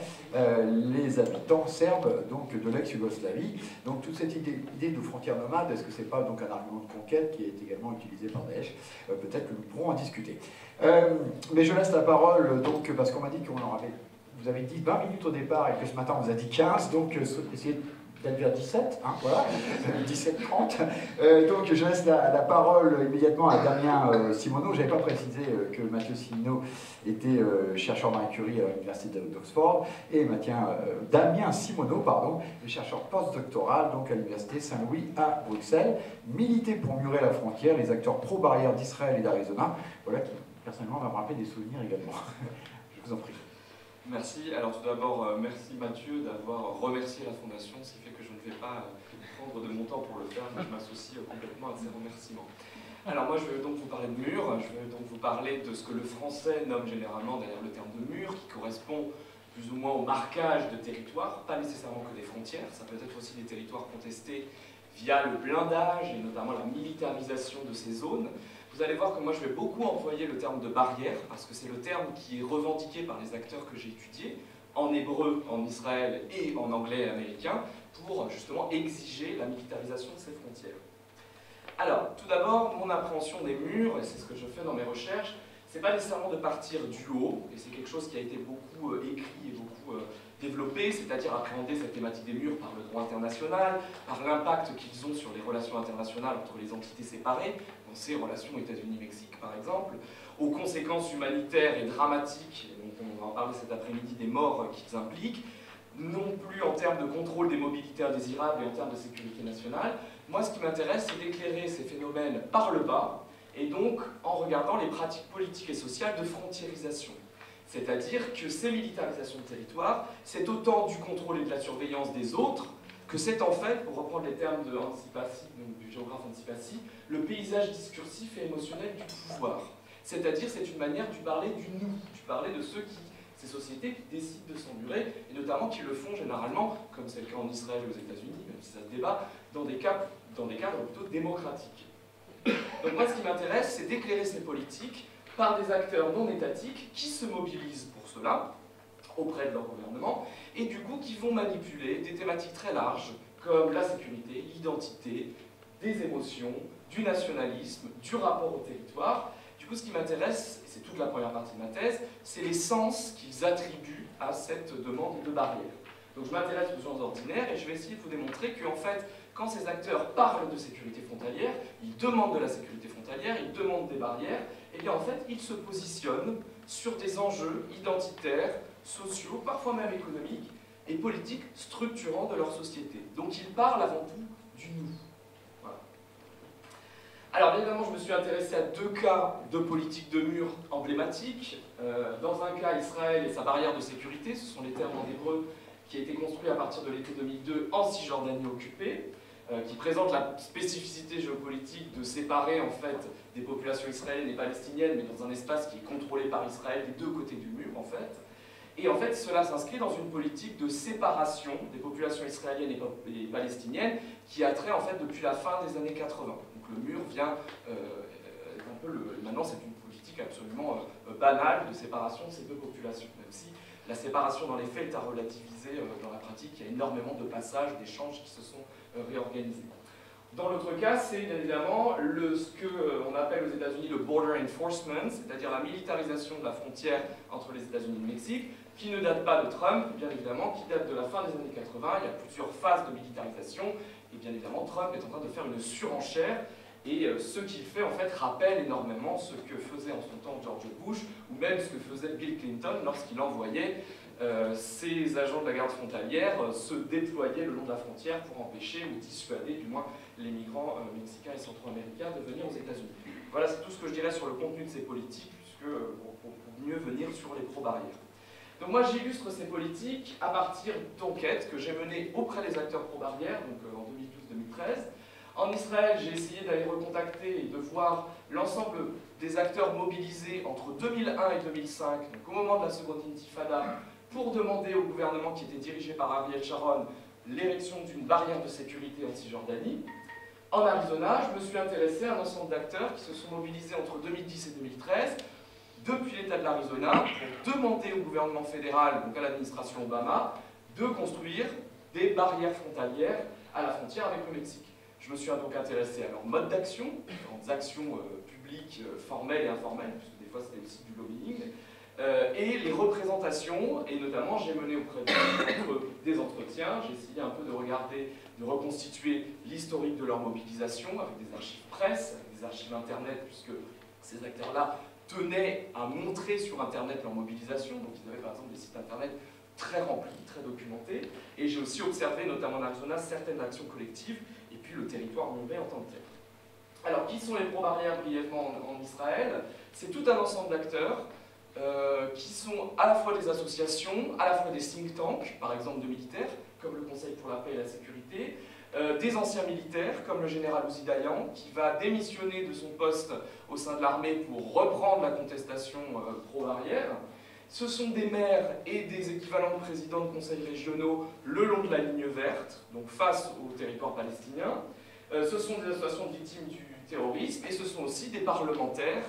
les habitants serbes donc, de l'ex-Yougoslavie. Donc toute cette idée, de frontière nomade, est-ce que ce n'est pas donc un argument de conquête qui est également utilisé par Daesh? Peut-être que nous pourrons en discuter. mais je laisse la parole, donc, parce qu'on m'a dit qu'on en avait vous avez dit 20 minutes au départ et que ce matin on vous a dit 15, donc euh, essayez d'être vers 17, hein, voilà, 17-30. Euh, donc je laisse la, parole immédiatement à Damien euh, Simoneau. Je n'avais pas précisé que Mathieu Simoneau était chercheur Marie Curie à l'université d'Oxford et Damien Simoneau, pardon, chercheur postdoctoral donc à l'université Saint-Louis à Bruxelles, milité pour murer la frontière, les acteurs pro-barrière d'Israël et d'Arizona, voilà qui personnellement va me rappeler des souvenirs également. je vous en prie. Merci. Alors tout d'abord, euh, merci Mathieu d'avoir remercié la Fondation, ce qui fait que je ne vais pas euh, prendre de mon temps pour le faire, mais je m'associe euh, complètement à ces remerciements. Alors moi, je vais donc vous parler de mur, je vais donc vous parler de ce que le français nomme généralement derrière le terme de mur, qui correspond plus ou moins au marquage de territoires, pas nécessairement que des frontières, ça peut être aussi des territoires contestés via le blindage et notamment la militarisation de ces zones. Vous allez voir que moi je vais beaucoup employer le terme de barrière, parce que c'est le terme qui est revendiqué par les acteurs que j'ai étudiés, en hébreu, en Israël et en anglais américain, pour justement exiger la militarisation de ces frontières. Alors, tout d'abord, mon appréhension des murs, et c'est ce que je fais dans mes recherches, c'est pas nécessairement de partir du haut, et c'est quelque chose qui a été beaucoup euh, écrit et beaucoup euh, développé, c'est-à-dire appréhender cette thématique des murs par le droit international, par l'impact qu'ils ont sur les relations internationales entre les entités séparées, ces relations États-Unis-Mexique par exemple, aux conséquences humanitaires et dramatiques, donc on va en parler cet après-midi, des morts qu'ils impliquent, non plus en termes de contrôle des mobilités indésirables et en termes de sécurité nationale. Moi, ce qui m'intéresse, c'est d'éclairer ces phénomènes par le bas, et donc en regardant les pratiques politiques et sociales de frontiérisation. C'est-à-dire que ces militarisations de territoire, c'est autant du contrôle et de la surveillance des autres que c'est en fait, pour reprendre les termes du géographe Antipassi, le paysage discursif et émotionnel du pouvoir. C'est-à-dire, c'est une manière du parler du nous, du parler de ceux qui, ces sociétés qui décident de s'emmurer, et notamment qui le font généralement, comme c'est le cas en Israël et aux États-Unis, même si ça se débat, dans des cadres plutôt démocratiques. Donc moi, ce qui m'intéresse, c'est d'éclairer ces politiques par des acteurs non étatiques qui se mobilisent pour cela auprès de leur gouvernement et du coup qui vont manipuler des thématiques très larges comme la sécurité, l'identité, des émotions, du nationalisme, du rapport au territoire, du coup, ce qui m'intéresse, et c'est toute la première partie de ma thèse, c'est les sens qu'ils attribuent à cette demande de barrière. Donc je m'intéresse aux gens ordinaires et je vais essayer de vous démontrer qu'en fait, quand ces acteurs parlent de sécurité frontalière, ils demandent de la sécurité frontalière, ils demandent des barrières, et bien en fait, ils se positionnent sur des enjeux identitaires, sociaux, parfois même économiques, et politiques structurants de leur société. Donc ils parlent avant tout du nous. Alors évidemment, je me suis intéressé à deux cas de politique de mur emblématiques. Euh, dans un cas, Israël et sa barrière de sécurité, ce sont les termes en hébreu qui a été construit à partir de l'été 2002 en Cisjordanie occupée, euh, qui présente la spécificité géopolitique de séparer en fait des populations israéliennes et palestiniennes, mais dans un espace qui est contrôlé par Israël des deux côtés du mur en fait. Et en fait, cela s'inscrit dans une politique de séparation des populations israéliennes et palestiniennes qui a trait en fait depuis la fin des années 80. Donc le mur vient euh, un peu le, maintenant c'est une politique absolument euh, banale de séparation de ces deux populations, même si la séparation dans les faits est à relativiser euh, dans la pratique. Il y a énormément de passages, d'échanges qui se sont réorganisés. Dans l'autre cas, c'est évidemment le, ce qu'on appelle aux États-Unis le border enforcement, c'est-à-dire la militarisation de la frontière entre les États-Unis et le Mexique, qui ne date pas de Trump, bien évidemment, qui date de la fin des années 80. Il y a plusieurs phases de militarisation, et bien évidemment, Trump est en train de faire une surenchère, et euh, ce qu'il fait, en fait, rappelle énormément ce que faisait en son temps George Bush, ou même ce que faisait Bill Clinton lorsqu'il envoyait euh, ses agents de la garde frontalière euh, se déployer le long de la frontière pour empêcher ou dissuader, du moins, les migrants mexicains et centro-américains de venir aux États-Unis. Voilà, c'est tout ce que je dirais sur le contenu de ces politiques, puisque pour, pour mieux venir sur les pro-barrières. Donc moi j'illustre ces politiques à partir d'enquêtes que j'ai menées auprès des acteurs pro-barrières, donc euh, en 2012-2013. En Israël, j'ai essayé d'aller recontacter et de voir l'ensemble des acteurs mobilisés entre 2001 et 2005, donc au moment de la seconde intifada, pour demander au gouvernement qui était dirigé par Ariel Sharon l'érection d'une barrière de sécurité en Cisjordanie. En Arizona, je me suis intéressé à un ensemble d'acteurs qui se sont mobilisés entre 2010 et 2013 depuis l'État de l'Arizona pour demander au gouvernement fédéral, donc à l'administration Obama, de construire des barrières frontalières à la frontière avec le Mexique. Je me suis donc intéressé à leur mode d'action, différentes actions euh, publiques euh, formelles et informelles, puisque des fois c'était aussi du lobbying, euh, et les représentations, et notamment j'ai mené auprès d'eux des entretiens, j'ai essayé un peu de regarder, de reconstituer l'historique de leur mobilisation avec des archives presse, avec des archives internet, puisque ces acteurs-là tenaient à montrer sur Internet leur mobilisation. Donc ils avaient par exemple des sites Internet très remplis, très documentés. Et j'ai aussi observé, notamment en Arizona, certaines actions collectives et puis le territoire mondial en tant que tel. Alors, qui sont les pro-barrières brièvement en, Israël? C'est tout un ensemble d'acteurs euh, qui sont à la fois des associations, à la fois des think tanks, par exemple de militaires, comme le Conseil pour la paix et la sécurité, euh, des anciens militaires, comme le général Ouzidayan, qui va démissionner de son poste au sein de l'armée pour reprendre la contestation euh, pro-barrière. Ce sont des maires et des équivalents de présidents de conseils régionaux le long de la ligne verte, donc face au territoire palestinien. Euh, ce sont des associations de victimes du terrorisme et ce sont aussi des parlementaires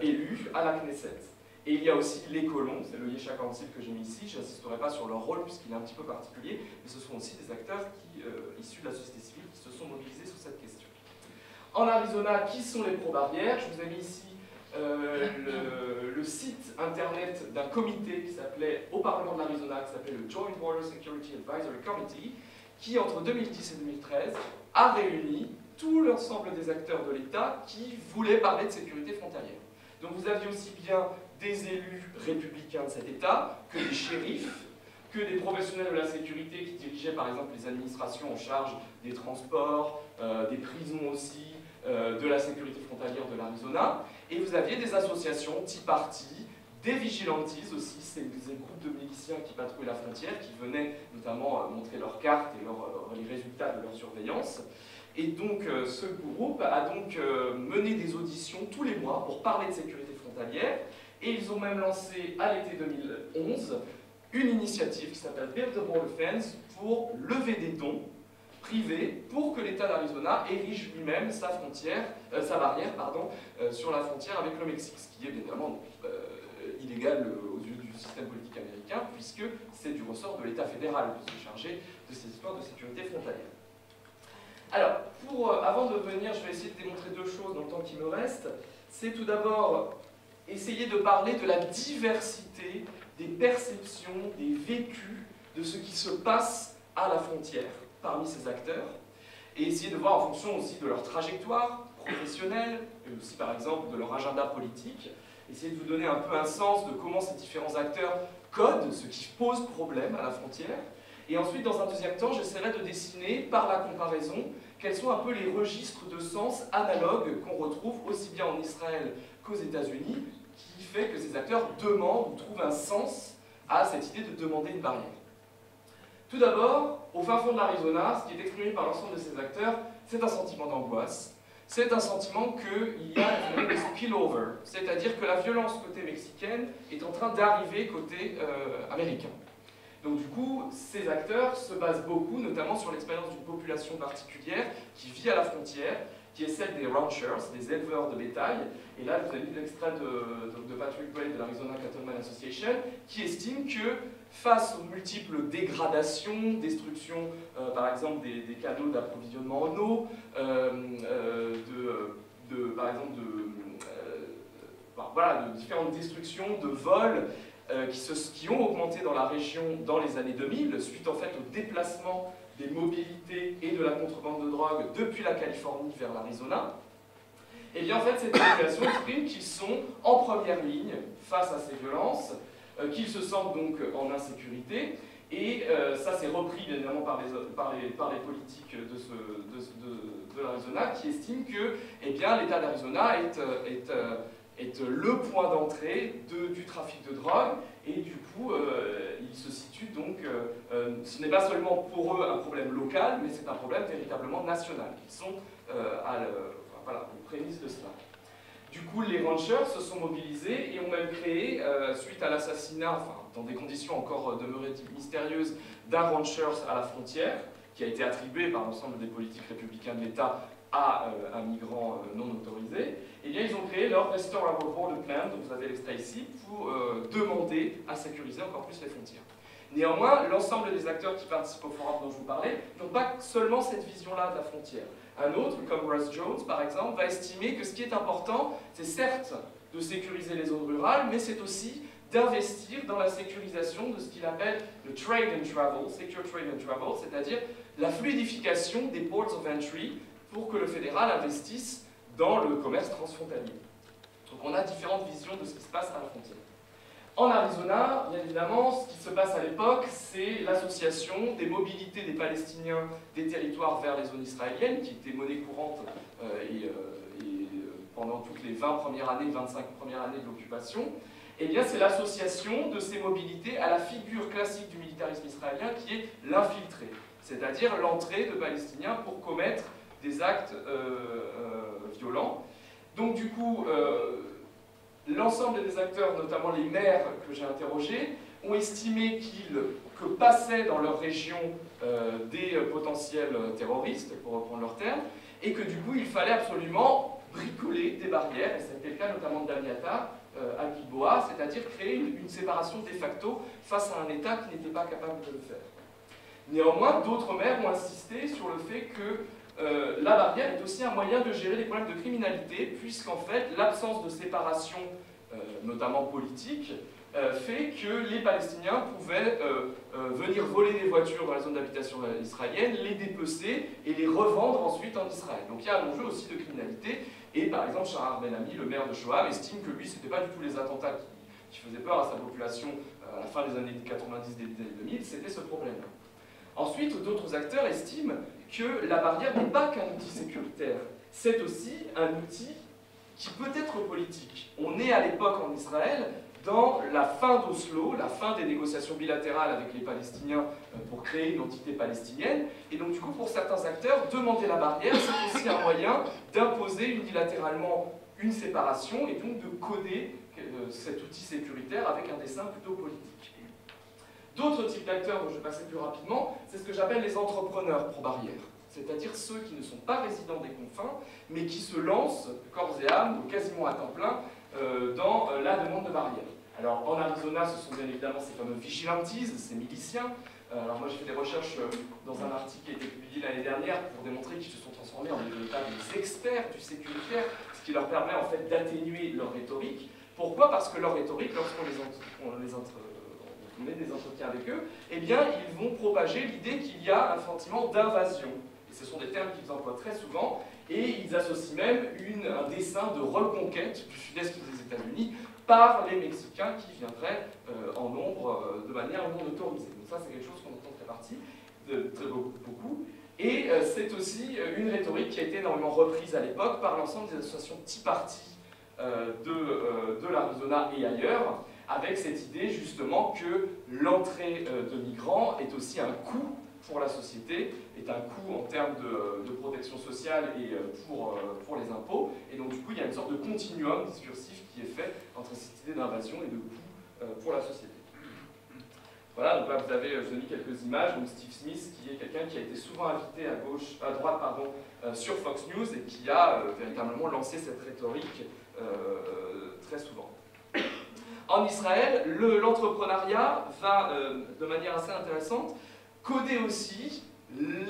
élus à la Knesset. Et il y a aussi les colons, c'est le Yesha Council que j'ai mis ici, je n'insisterai pas sur leur rôle puisqu'il est un petit peu particulier, mais ce sont aussi des acteurs qui, euh, issus de la société civile qui se sont mobilisés sur cette question. En Arizona, qui sont les pro-barrières Je vous ai mis ici euh, le, site internet d'un comité qui s'appelait, au Parlement de l'Arizona, qui s'appelait le Joint Border Security Advisory Committee, qui entre 2010 et 2013 a réuni tout l'ensemble des acteurs de l'État qui voulaient parler de sécurité frontalière. Donc vous aviez aussi bien des élus républicains de cet État, que des shérifs, que des professionnels de la sécurité qui dirigeaient par exemple les administrations en charge des transports, euh, des prisons aussi, euh, de la sécurité frontalière de l'Arizona. Et vous aviez des associations, Tea Party, des vigilantes aussi, c'est des groupes de miliciens qui patrouillent la frontière, qui venaient notamment euh, montrer leurs cartes et les résultats de leur surveillance. Et donc ce groupe a donc mené des auditions tous les mois pour parler de sécurité frontalière et ils ont même lancé à l'été 2011 une initiative qui s'appelle Build the Border Fence pour lever des dons privés pour que l'État d'Arizona érige lui-même sa frontière, euh, sa barrière pardon, euh, sur la frontière avec le Mexique, ce qui est évidemment euh, illégal aux yeux du système politique américain, puisque c'est du ressort de l'État fédéral de se charger de ces histoires de sécurité frontalière. Alors, pour, avant de venir, je vais essayer de démontrer deux choses dans le temps qui me reste c'est tout d'abord essayer de parler de la diversité des perceptions, des vécus de ce qui se passe à la frontière parmi ces acteurs, et essayer de voir en fonction aussi de leur trajectoire professionnelle, et aussi par exemple de leur agenda politique, essayer de vous donner un peu un sens de comment ces différents acteurs codent ce qui pose problème à la frontière, et ensuite, dans un deuxième temps, j'essaierai de dessiner, par la comparaison, quels sont un peu les registres de sens analogues qu'on retrouve aussi bien en Israël qu'aux États-Unis, qui fait que ces acteurs demandent ou trouvent un sens à cette idée de demander une barrière. Tout d'abord, au fin fond de l'Arizona, ce qui est exprimé par l'ensemble de ces acteurs, c'est un sentiment d'angoisse. C'est un sentiment qu'il y a un spillover, c'est-à-dire que la violence côté mexicaine est en train d'arriver côté euh, américain. Donc du coup, ces acteurs se basent beaucoup, notamment sur l'expérience d'une population particulière qui vit à la frontière, qui est celle des ranchers, des éleveurs de bétail. Et là, vous avez vu l'extrait de, Patrick Gray de l'Arizona Cattleman Association, qui estime que face aux multiples dégradations, destructions, euh, par exemple des, canaux d'approvisionnement en eau, euh, euh, de, par exemple de, voilà, de différentes destructions, de vols, euh, qui, ont augmenté dans la région dans les années 2000, suite en fait au déplacement des mobilités et de la contrebande de drogue depuis la Californie vers l'Arizona, et eh bien en fait cette population exprime qu'ils sont en première ligne face à ces violences, euh, qu'ils se sentent donc en insécurité, et euh, ça c'est repris évidemment par les, par les, politiques de, ce, de, de, l'Arizona qui estiment que eh bien, l'État d'Arizona est, est est le point d'entrée du trafic de drogue et du coup euh, il se situe donc, euh, euh, ce n'est pas seulement pour eux un problème local mais c'est un problème véritablement national. Ils sont à le, voilà, aux prémices de cela. Du coup, les ranchers se sont mobilisés et ont même créé, suite à l'assassinat, enfin, dans des conditions encore demeurées mystérieuses, d'un rancher à la frontière, qui a été attribué par l'ensemble des politiques républicains de l'État à un migrant non autorisé, eh bien, ils ont créé leur Restaurable Border Plan, dont vous avez l'extrait ici, pour euh, demander à sécuriser encore plus les frontières. Néanmoins, l'ensemble des acteurs qui participent au forum dont je vous parlais n'ont pas seulement cette vision-là de la frontière. Un autre, comme Russ Jones par exemple, va estimer que ce qui est important, c'est certes de sécuriser les zones rurales, mais c'est aussi d'investir dans la sécurisation de ce qu'il appelle le trade and travel, secure trade and travel, c'est-à-dire la fluidification des ports of entry pour que le fédéral investisse dans le commerce transfrontalier. Donc on a différentes visions de ce qui se passe à la frontière. En Arizona, bien évidemment, ce qui se passe à l'époque, c'est l'association des mobilités des Palestiniens des territoires vers les zones israéliennes, qui était monnaie courante euh, euh, euh, pendant toutes les 20 premières années, 25 premières années de l'occupation. Eh bien, c'est l'association de ces mobilités à la figure classique du militarisme israélien qui est l'infiltré, c'est-à-dire l'entrée de Palestiniens pour commettre des actes euh, euh, violents. Donc du coup, euh, l'ensemble des acteurs, notamment les maires que j'ai interrogés, ont estimé qu'ils que passaient dans leur région des potentiels terroristes, pour reprendre leur terme, et que du coup il fallait absolument bricoler des barrières, et c'était le cas notamment de Damiata à Gilboa, c'est-à-dire créer une, séparation de facto face à un État qui n'était pas capable de le faire. Néanmoins, d'autres maires ont insisté sur le fait que euh, la barrière est aussi un moyen de gérer les problèmes de criminalité, puisqu'en fait, l'absence de séparation, euh, notamment politique, euh, fait que les Palestiniens pouvaient venir voler des voitures dans la zone d'habitation israélienne, les dépecer et les revendre ensuite en Israël. Donc il y a un enjeu aussi de criminalité. Et par exemple, Shahar Ben-Ami, le maire de Shoam, estime que lui, ce n'était pas du tout les attentats qui, faisaient peur à sa population à la fin des années 90, début des années 2000, c'était ce problème-là. Ensuite, d'autres acteurs estiment que la barrière n'est pas qu'un outil sécuritaire, c'est aussi un outil qui peut être politique. On est à l'époque en Israël dans la fin d'Oslo, la fin des négociations bilatérales avec les Palestiniens euh, pour créer une entité palestinienne. Et donc du coup, pour certains acteurs, demander la barrière, c'est aussi un moyen d'imposer unilatéralement une séparation et donc de coder euh, cet outil sécuritaire avec un dessin plutôt politique. D'autres types d'acteurs dont je vais passer plus rapidement, c'est ce que j'appelle les entrepreneurs pro-barrière. C'est-à-dire ceux qui ne sont pas résidents des confins, mais qui se lancent corps et âme, ou quasiment à temps plein, euh, dans euh, la demande de barrière. Alors en Arizona, ce sont bien évidemment ces fameux vigilantes, ces miliciens, alors moi j'ai fait des recherches dans un article qui a été publié l'année dernière pour démontrer qu'ils se sont transformés en véritables experts du sécuritaire, ce qui leur permet en fait d'atténuer leur rhétorique. Pourquoi? Parce que leur rhétorique, lorsqu'on les, on les on met des entretiens avec eux, eh bien ils vont propager l'idée qu'il y a un sentiment d'invasion. Ce sont des termes qu'ils emploient très souvent, et ils associent même un dessin de reconquête du sud-est des États-Unis par les Mexicains qui viendraient euh, en nombre euh, de manière non autorisée. Donc ça, c'est quelque chose qu'on entend très, partie, très beaucoup. Et euh, c'est aussi une rhétorique qui a été énormément reprise à l'époque par l'ensemble des associations Tea Party de, de l'Arizona et ailleurs, avec cette idée justement que l'entrée de migrants est aussi un coût pour la société, est un coût en termes de, protection sociale et pour, pour les impôts. Et donc du coup, il y a une sorte de continuum discursif qui est fait entre cette idée d'invasion et de coût pour la société. Voilà, donc là vous avez, je quelques images, donc Steve Smith qui est quelqu'un qui a été souvent invité à gauche, à droite pardon, euh, sur Fox News et qui a euh, véritablement lancé cette rhétorique euh, très souvent. En Israël, l'entrepreneuriat va de manière assez intéressante coder aussi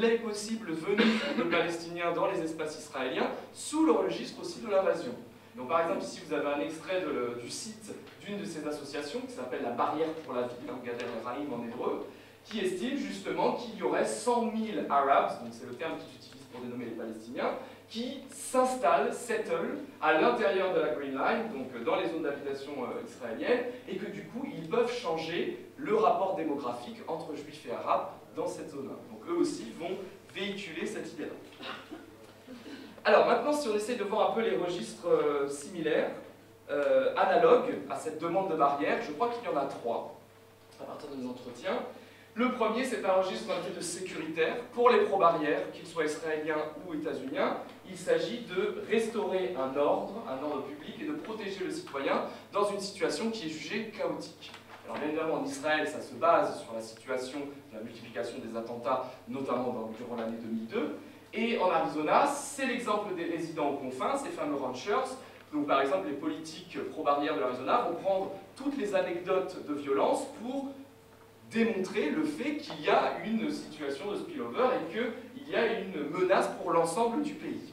les possibles venues de Palestiniens dans les espaces israéliens sous le registre aussi de l'invasion. Donc par exemple ici vous avez un extrait du site d'une de ces associations qui s'appelle la Barrière pour la vie, en Gader Rahim en hébreu, qui estime justement qu'il y aurait 100 000 Arabs, donc c'est le terme qu'ils utilisent pour dénommer les Palestiniens, qui s'installent, settle, à l'intérieur de la Green Line, donc euh, dans les zones d'habitation euh, israéliennes, et que du coup, ils peuvent changer le rapport démographique entre juifs et arabes dans cette zone-là. Donc eux aussi vont véhiculer cette idée-là. Alors maintenant, si on essaie de voir un peu les registres euh, similaires, euh, analogue à cette demande de barrière, je crois qu'il y en a trois à partir de nos entretiens. Le premier, c'est un registre de sécuritaire pour les pro-barrières, qu'ils soient israéliens ou états-uniens. Il s'agit de restaurer un ordre, un ordre public, et de protéger le citoyen dans une situation qui est jugée chaotique. Alors bien évidemment, en Israël, ça se base sur la situation de la multiplication des attentats, notamment durant l'année 2002. Et en Arizona, c'est l'exemple des résidents aux confins, ces fameux ranchers, donc par exemple, les politiques pro-barrières de l'Arizona vont prendre toutes les anecdotes de violence pour démontrer le fait qu'il y a une situation de spillover et qu'il y a une menace pour l'ensemble du pays.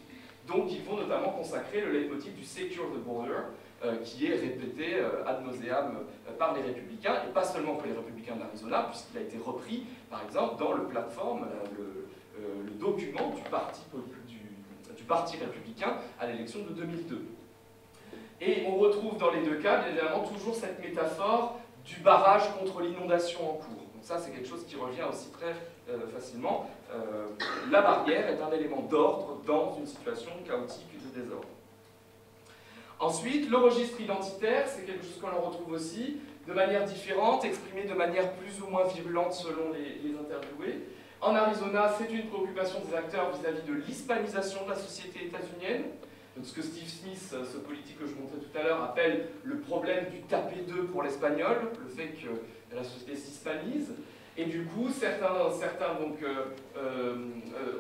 Donc ils vont notamment consacrer le leitmotiv du Secure the Border, euh, qui est répété euh, ad nauseam euh, par les républicains, et pas seulement pour les républicains de l'Arizona, puisqu'il a été repris, par exemple, dans le plateforme, le, document du parti, du parti républicain à l'élection de 2002. Et on retrouve dans les deux cas, bien évidemment, toujours cette métaphore du barrage contre l'inondation en cours. Ça, c'est quelque chose qui revient aussi très euh, facilement. Euh, la barrière est un élément d'ordre dans une situation chaotique de désordre. Ensuite, le registre identitaire, c'est quelque chose qu'on retrouve aussi de manière différente, exprimé de manière plus ou moins virulente selon les, les interviewés. En Arizona, c'est une préoccupation des acteurs vis-à-vis -vis de l'hispanisation de la société états-unienne, ce que Steve Smith, euh, ce politique que je montrais tout à l'heure, appelle le problème du tapé 2 pour l'espagnol, le fait que la société s'hispanise. Et du coup, certains, euh, euh,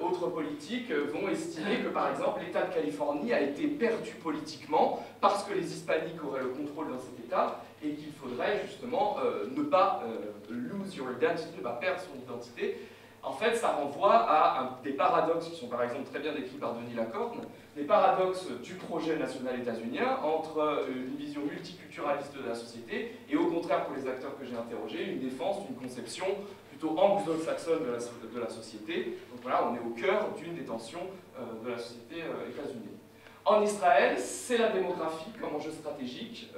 autres politiques vont estimer que, par exemple, l'État de Californie a été perdu politiquement parce que les hispaniques auraient le contrôle dans cet État et qu'il faudrait justement ne pas lose your identity, ne pas perdre son identité. En fait, ça renvoie à des paradoxes qui sont par exemple très bien décrits par Denis Lacorne, les paradoxes du projet national états-unien entre euh, une vision multiculturaliste de la société et au contraire pour les acteurs que j'ai interrogés, une défense d'une conception plutôt anglo-saxonne de, la, société. Donc voilà, on est au cœur d'une des tensions euh, de la société euh, états-unienne. En Israël, c'est la démographie comme enjeu stratégique,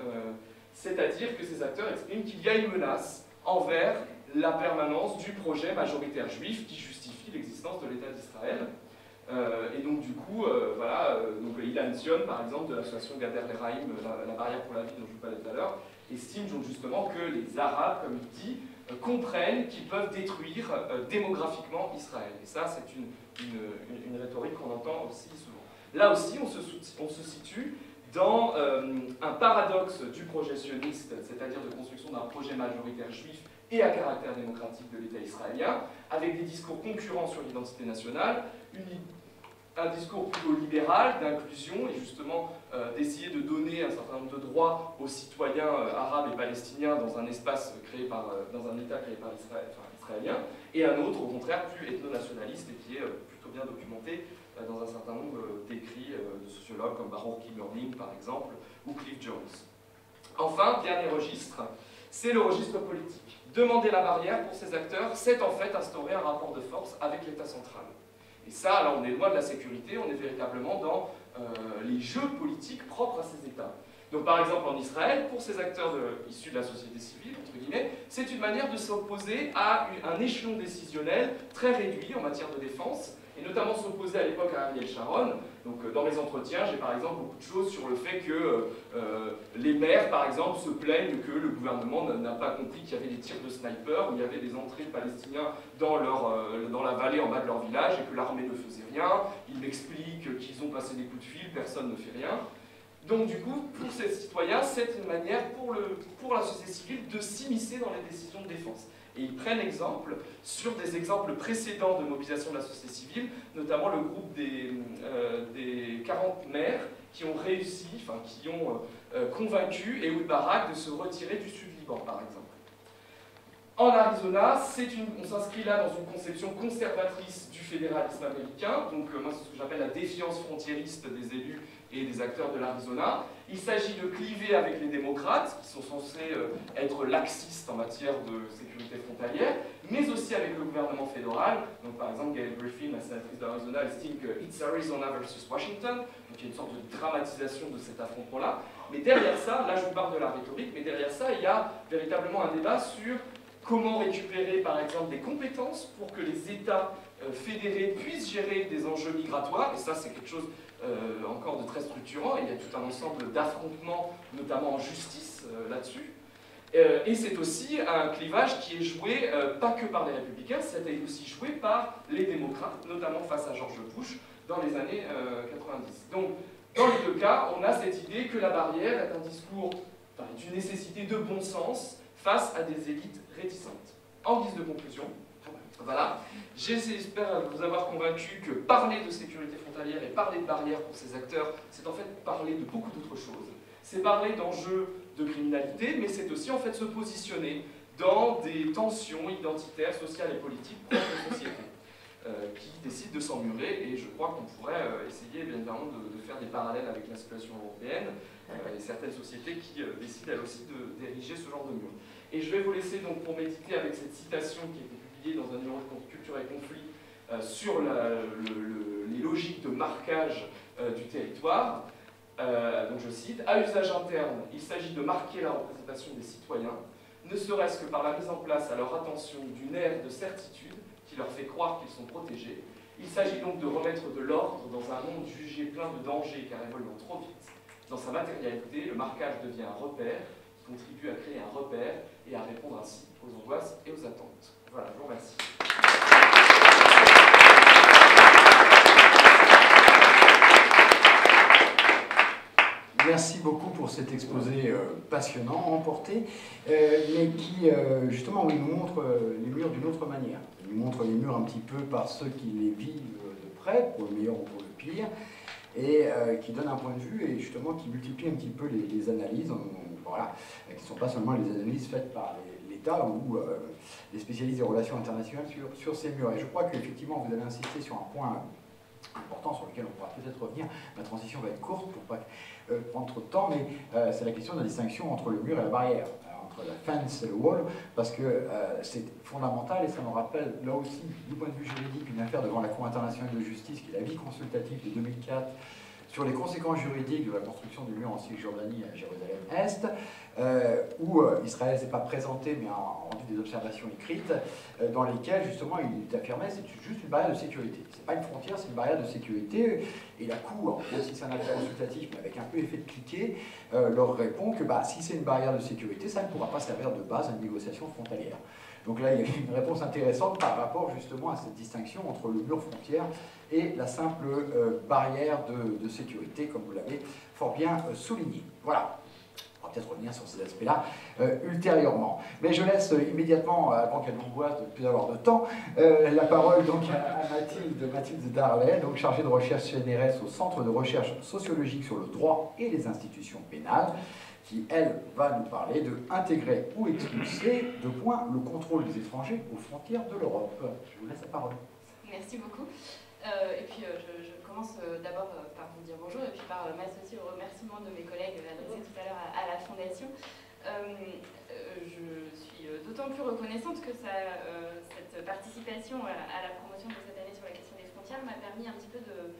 c'est-à-dire que ces acteurs expriment qu'il y a une menace envers la permanence du projet majoritaire juif qui justifie l'existence de l'État d'Israël. Euh, et donc du coup, euh, voilà, euh, donc Ilan Sion, par exemple, de l'association Gader Leraim, la, la, barrière pour la vie dont je vous parlais tout à l'heure, estime justement que les Arabes, comme il dit, comprennent qu'ils peuvent détruire démographiquement Israël. Et ça, c'est une, une, une, rhétorique qu'on entend aussi souvent. Là aussi, on se, on se situe dans un paradoxe du projet sioniste, c'est-à-dire de construction d'un projet majoritaire juif et à caractère démocratique de l'État israélien, avec des discours concurrents sur l'identité nationale, un discours plutôt libéral, d'inclusion, et justement euh, d'essayer de donner un certain nombre de droits aux citoyens euh, arabes et palestiniens dans un espace créé par, euh, dans un État créé par Israël, israélien, et un autre, au contraire, plus ethno-nationaliste et qui est plutôt bien documenté dans un certain nombre d'écrits de sociologues comme Baruch Kimmerling, par exemple, ou Cliff Jones. Enfin, dernier registre, c'est le registre politique. Demander la barrière pour ces acteurs, c'est en fait instaurer un rapport de force avec l'État central. Et ça, là, on est loin de la sécurité, on est véritablement dans euh, les jeux politiques propres à ces États. Donc par exemple en Israël, pour ces acteurs issus de la société civile, c'est une manière de s'opposer à un échelon décisionnel très réduit en matière de défense, et notamment s'opposer à l'époque à Ariel Sharon. Donc euh, dans mes entretiens, j'ai par exemple beaucoup de choses sur le fait que euh, les maires, par exemple, se plaignent que le gouvernement n'a pas compris qu'il y avait des tirs de snipers, où il y avait des entrées de Palestiniens dans, leur, euh, dans la vallée en bas de leur village et que l'armée ne faisait rien. Ils m'expliquent qu'ils ont passé des coups de fil, personne ne fait rien. Donc du coup, pour ces citoyens, c'est une manière pour, la société civile de s'immiscer dans les décisions de défense. Et ils prennent exemple sur des exemples précédents de mobilisation de la société civile, notamment le groupe des, euh, des 40 maires qui ont réussi, enfin qui ont euh, convaincu Ehud Barak de se retirer du sud-Liban, par exemple. En Arizona, on s'inscrit là dans une conception conservatrice du fédéralisme américain, donc euh, moi c'est ce que j'appelle la défiance frontiériste des élus et des acteurs de l'Arizona. Il s'agit de cliver avec les démocrates, qui sont censés euh, être laxistes en matière de sécurité frontalière, mais aussi avec le gouvernement fédéral. Donc, par exemple, Gail Griffin, la sénatrice d'Arizona, estime que it's Arizona versus Washington, donc il y a une sorte de dramatisation de cet affrontement-là. Mais derrière ça, là je vous parle de la rhétorique, mais derrière ça, il y a véritablement un débat sur comment récupérer, par exemple, des compétences pour que les États euh, fédérés puissent gérer des enjeux migratoires, et ça c'est quelque chose euh, encore de très structurant, il y a tout un ensemble d'affrontements, notamment en justice euh, là-dessus. Euh, et c'est aussi un clivage qui est joué pas que par les républicains, c'était aussi joué par les démocrates, notamment face à George Bush dans les années 90. Donc, dans les deux cas, on a cette idée que la barrière est un discours d'une nécessité de bon sens face à des élites réticentes. En guise de conclusion, voilà. J'espère vous avoir convaincu que parler de sécurité frontalière et parler de barrières pour ces acteurs, c'est en fait parler de beaucoup d'autres choses. C'est parler d'enjeux de criminalité, mais c'est aussi en fait se positionner dans des tensions identitaires, sociales et politiques propres aux sociétés. Euh, qui décident de s'emmurer, et je crois qu'on pourrait euh, essayer bien évidemment de, faire des parallèles avec la situation européenne euh, et certaines sociétés qui décident elles aussi d'ériger ce genre de mur. Et je vais vous laisser donc pour méditer avec cette citation qui est dans un numéro de Culture et Conflit euh, sur les logiques de marquage euh, du territoire. Euh, donc je cite, à usage interne, il s'agit de marquer la représentation des citoyens, ne serait-ce que par la mise en place à leur attention d'une ère de certitude qui leur fait croire qu'ils sont protégés. Il s'agit donc de remettre de l'ordre dans un monde jugé plein de dangers car évoluant trop vite. Dans sa matérialité, le marquage devient un repère qui contribue à créer un repère et à répondre ainsi aux angoisses et aux attentes. Voilà, je vous remercie. Merci beaucoup pour cet exposé euh, passionnant, emporté, euh, mais qui euh, justement nous montre les murs d'une autre manière. Il nous montre les murs un petit peu par ceux qui les vivent de près, pour le meilleur ou pour le pire, et qui donne un point de vue et justement qui multiplie un petit peu les, analyses, voilà, qui ne sont pas seulement les analyses faites par ou des spécialistes des relations internationales sur, sur ces murs. Et je crois qu'effectivement, vous avez insisté sur un point important sur lequel on pourra peut-être revenir. Ma transition va être courte pour pas euh, prendre trop de temps, mais euh, c'est la question de la distinction entre le mur et la barrière, euh, entre la fence et le wall, parce que c'est fondamental et ça nous rappelle là aussi, du point de vue juridique, une affaire devant la Cour internationale de justice qui est l'avis consultatif de 2004 sur les conséquences juridiques de la construction du mur en Cisjordanie à Jérusalem-Est, euh, où euh, Israël s'est pas présenté mais a rendu des observations écrites, euh, dans lesquelles justement il affirmait c'est juste une barrière de sécurité. Ce n'est pas une frontière, c'est une barrière de sécurité. Et la Cour, même si c'est un acte consultatif, mais avec un peu effet de cliquet, leur répond que bah, si c'est une barrière de sécurité, ça ne pourra pas servir de base à une négociation frontalière. Donc là, il y a une réponse intéressante par rapport justement à cette distinction entre le mur frontière et la simple barrière de, sécurité, comme vous l'avez fort bien souligné. Voilà on va peut-être revenir sur ces aspects-là euh, ultérieurement. Mais je laisse euh, immédiatement, euh, avant qu'elle m'angoisse de ne plus avoir de temps, la parole donc à, Mathilde, Mathilde Darlet, chargée de recherche CNRS au Centre de recherche sociologique sur le droit et les institutions pénales, qui, elle, va nous parler de intégrer ou expulser, de point, le contrôle des étrangers aux frontières de l'Europe. Je vous laisse la parole. Merci beaucoup. Euh, et puis, euh, je, commence euh, d'abord par vous dire bonjour et puis par m'associer au remerciement de mes collègues adressés tout à l'heure à, la Fondation. je suis d'autant plus reconnaissante que ça, cette participation à, la promotion de cette année sur la question des frontières m'a permis un petit peu de,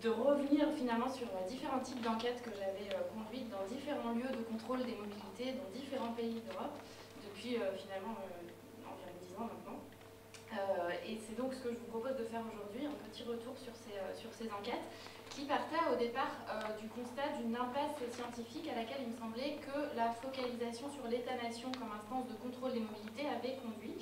de revenir finalement sur différents types d'enquêtes que j'avais conduites dans différents lieux de contrôle des mobilités dans différents pays d'Europe depuis finalement environ 10 ans maintenant. Euh, et c'est donc ce que je vous propose de faire aujourd'hui, un petit retour sur ces, euh, sur ces enquêtes qui partaient au départ euh, du constat d'une impasse scientifique à laquelle il me semblait que la focalisation sur l'État-nation comme instance de contrôle des mobilités avait conduit,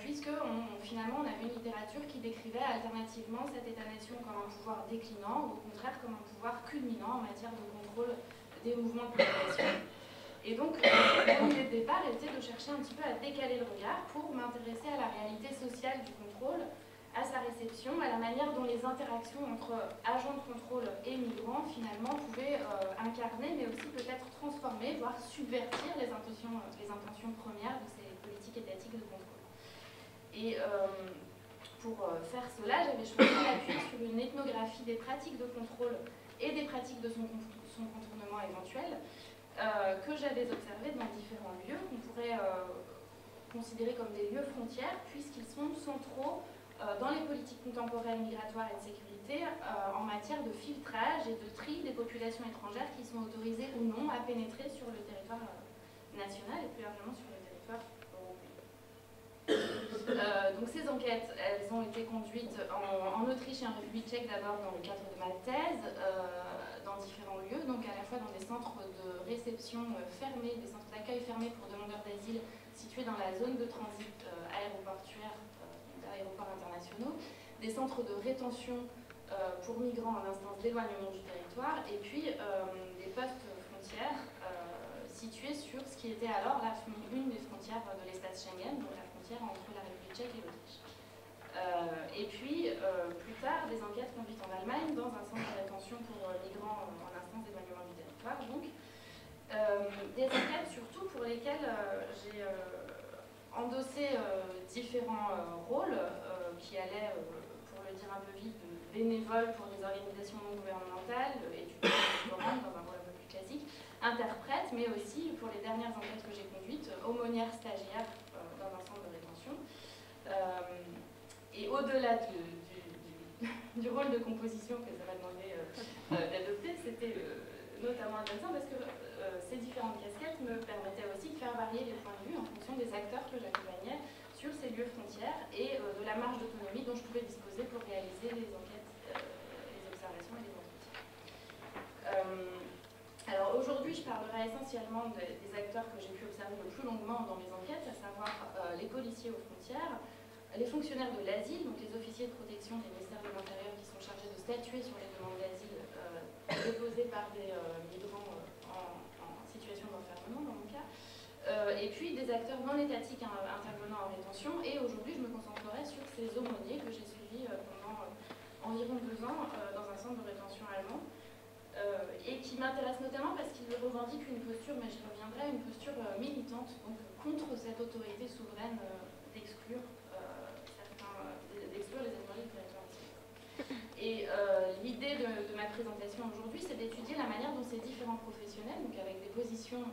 puisque finalement on avait une littérature qui décrivait alternativement cet État-nation comme un pouvoir déclinant ou au contraire comme un pouvoir culminant en matière de contrôle des mouvements de population. Et donc, mon idée de départ était de chercher un petit peu à décaler le regard pour m'intéresser à la réalité sociale du contrôle, à sa réception, à la manière dont les interactions entre agents de contrôle et migrants finalement pouvaient euh, incarner, mais aussi peut-être transformer, voire subvertir les intentions, les intentions premières de ces politiques étatiques de contrôle. Et euh, pour euh, faire cela, j'avais choisi d'appuyer sur une ethnographie des pratiques de contrôle et des pratiques de son, son contournement éventuel, que j'avais observés dans différents lieux qu'on pourrait euh, considérer comme des lieux frontières, puisqu'ils sont centraux euh, dans les politiques contemporaines migratoires et de sécurité en matière de filtrage et de tri des populations étrangères qui sont autorisées ou non à pénétrer sur le territoire national et plus largement sur le territoire européen. donc ces enquêtes, elles ont été conduites en, Autriche et en République tchèque d'abord dans le cadre de ma thèse, dans différents lieux, donc à la fois dans des centres de réception euh, fermés, des centres d'accueil fermés pour demandeurs d'asile situés dans la zone de transit euh, aéroportuaire euh, d'aéroports internationaux, des centres de rétention pour migrants en instance d'éloignement du territoire, et puis des postes frontières situés sur ce qui était alors la, une des frontières de l'espace Schengen, donc la frontière entre la République tchèque et l'Autriche. Et puis, plus tard, des enquêtes conduites en Allemagne dans un centre de rétention pour migrants en instance d'éloignement du territoire, donc, euh, des enquêtes surtout pour lesquelles euh, j'ai euh, endossé différents rôles qui allaient, pour le dire un peu vite, de bénévole pour des organisations non gouvernementales, étudiants dans un rôle un peu plus classique, interprète, mais aussi pour les dernières enquêtes que j'ai conduites, aumônière stagiaire dans un centre de rétention. Et au-delà du, du, rôle de composition que ça m'a demandé d'adopter, c'était notamment intéressant parce que euh, ces différentes casquettes me permettaient aussi de faire varier les points de vue en fonction des acteurs que j'accompagnais sur ces lieux frontières et euh, de la marge d'autonomie dont je pouvais disposer pour réaliser les enquêtes, euh, les observations et les entretiens. alors aujourd'hui, je parlerai essentiellement des acteurs que j'ai pu observer le plus longuement dans mes enquêtes, à savoir les policiers aux frontières, les fonctionnaires de l'asile, donc les officiers de protection des ministères de l'Intérieur qui sont chargés de statuer sur les demandes d'asile déposées par des migrants dans mon cas, euh, et puis des acteurs non étatiques intervenant en rétention. Et aujourd'hui, je me concentrerai sur ces aumôniers que j'ai suivis euh, pendant euh, environ deux ans dans un centre de rétention allemand. et qui m'intéresse notamment parce qu'il revendique une posture, mais je reviendrai, une posture militante donc, contre cette autorité souveraine d'exclure les étrangers du territoire Et l'idée de, ma présentation aujourd'hui, c'est d'étudier la manière dont ces différents professionnels, donc avec des positions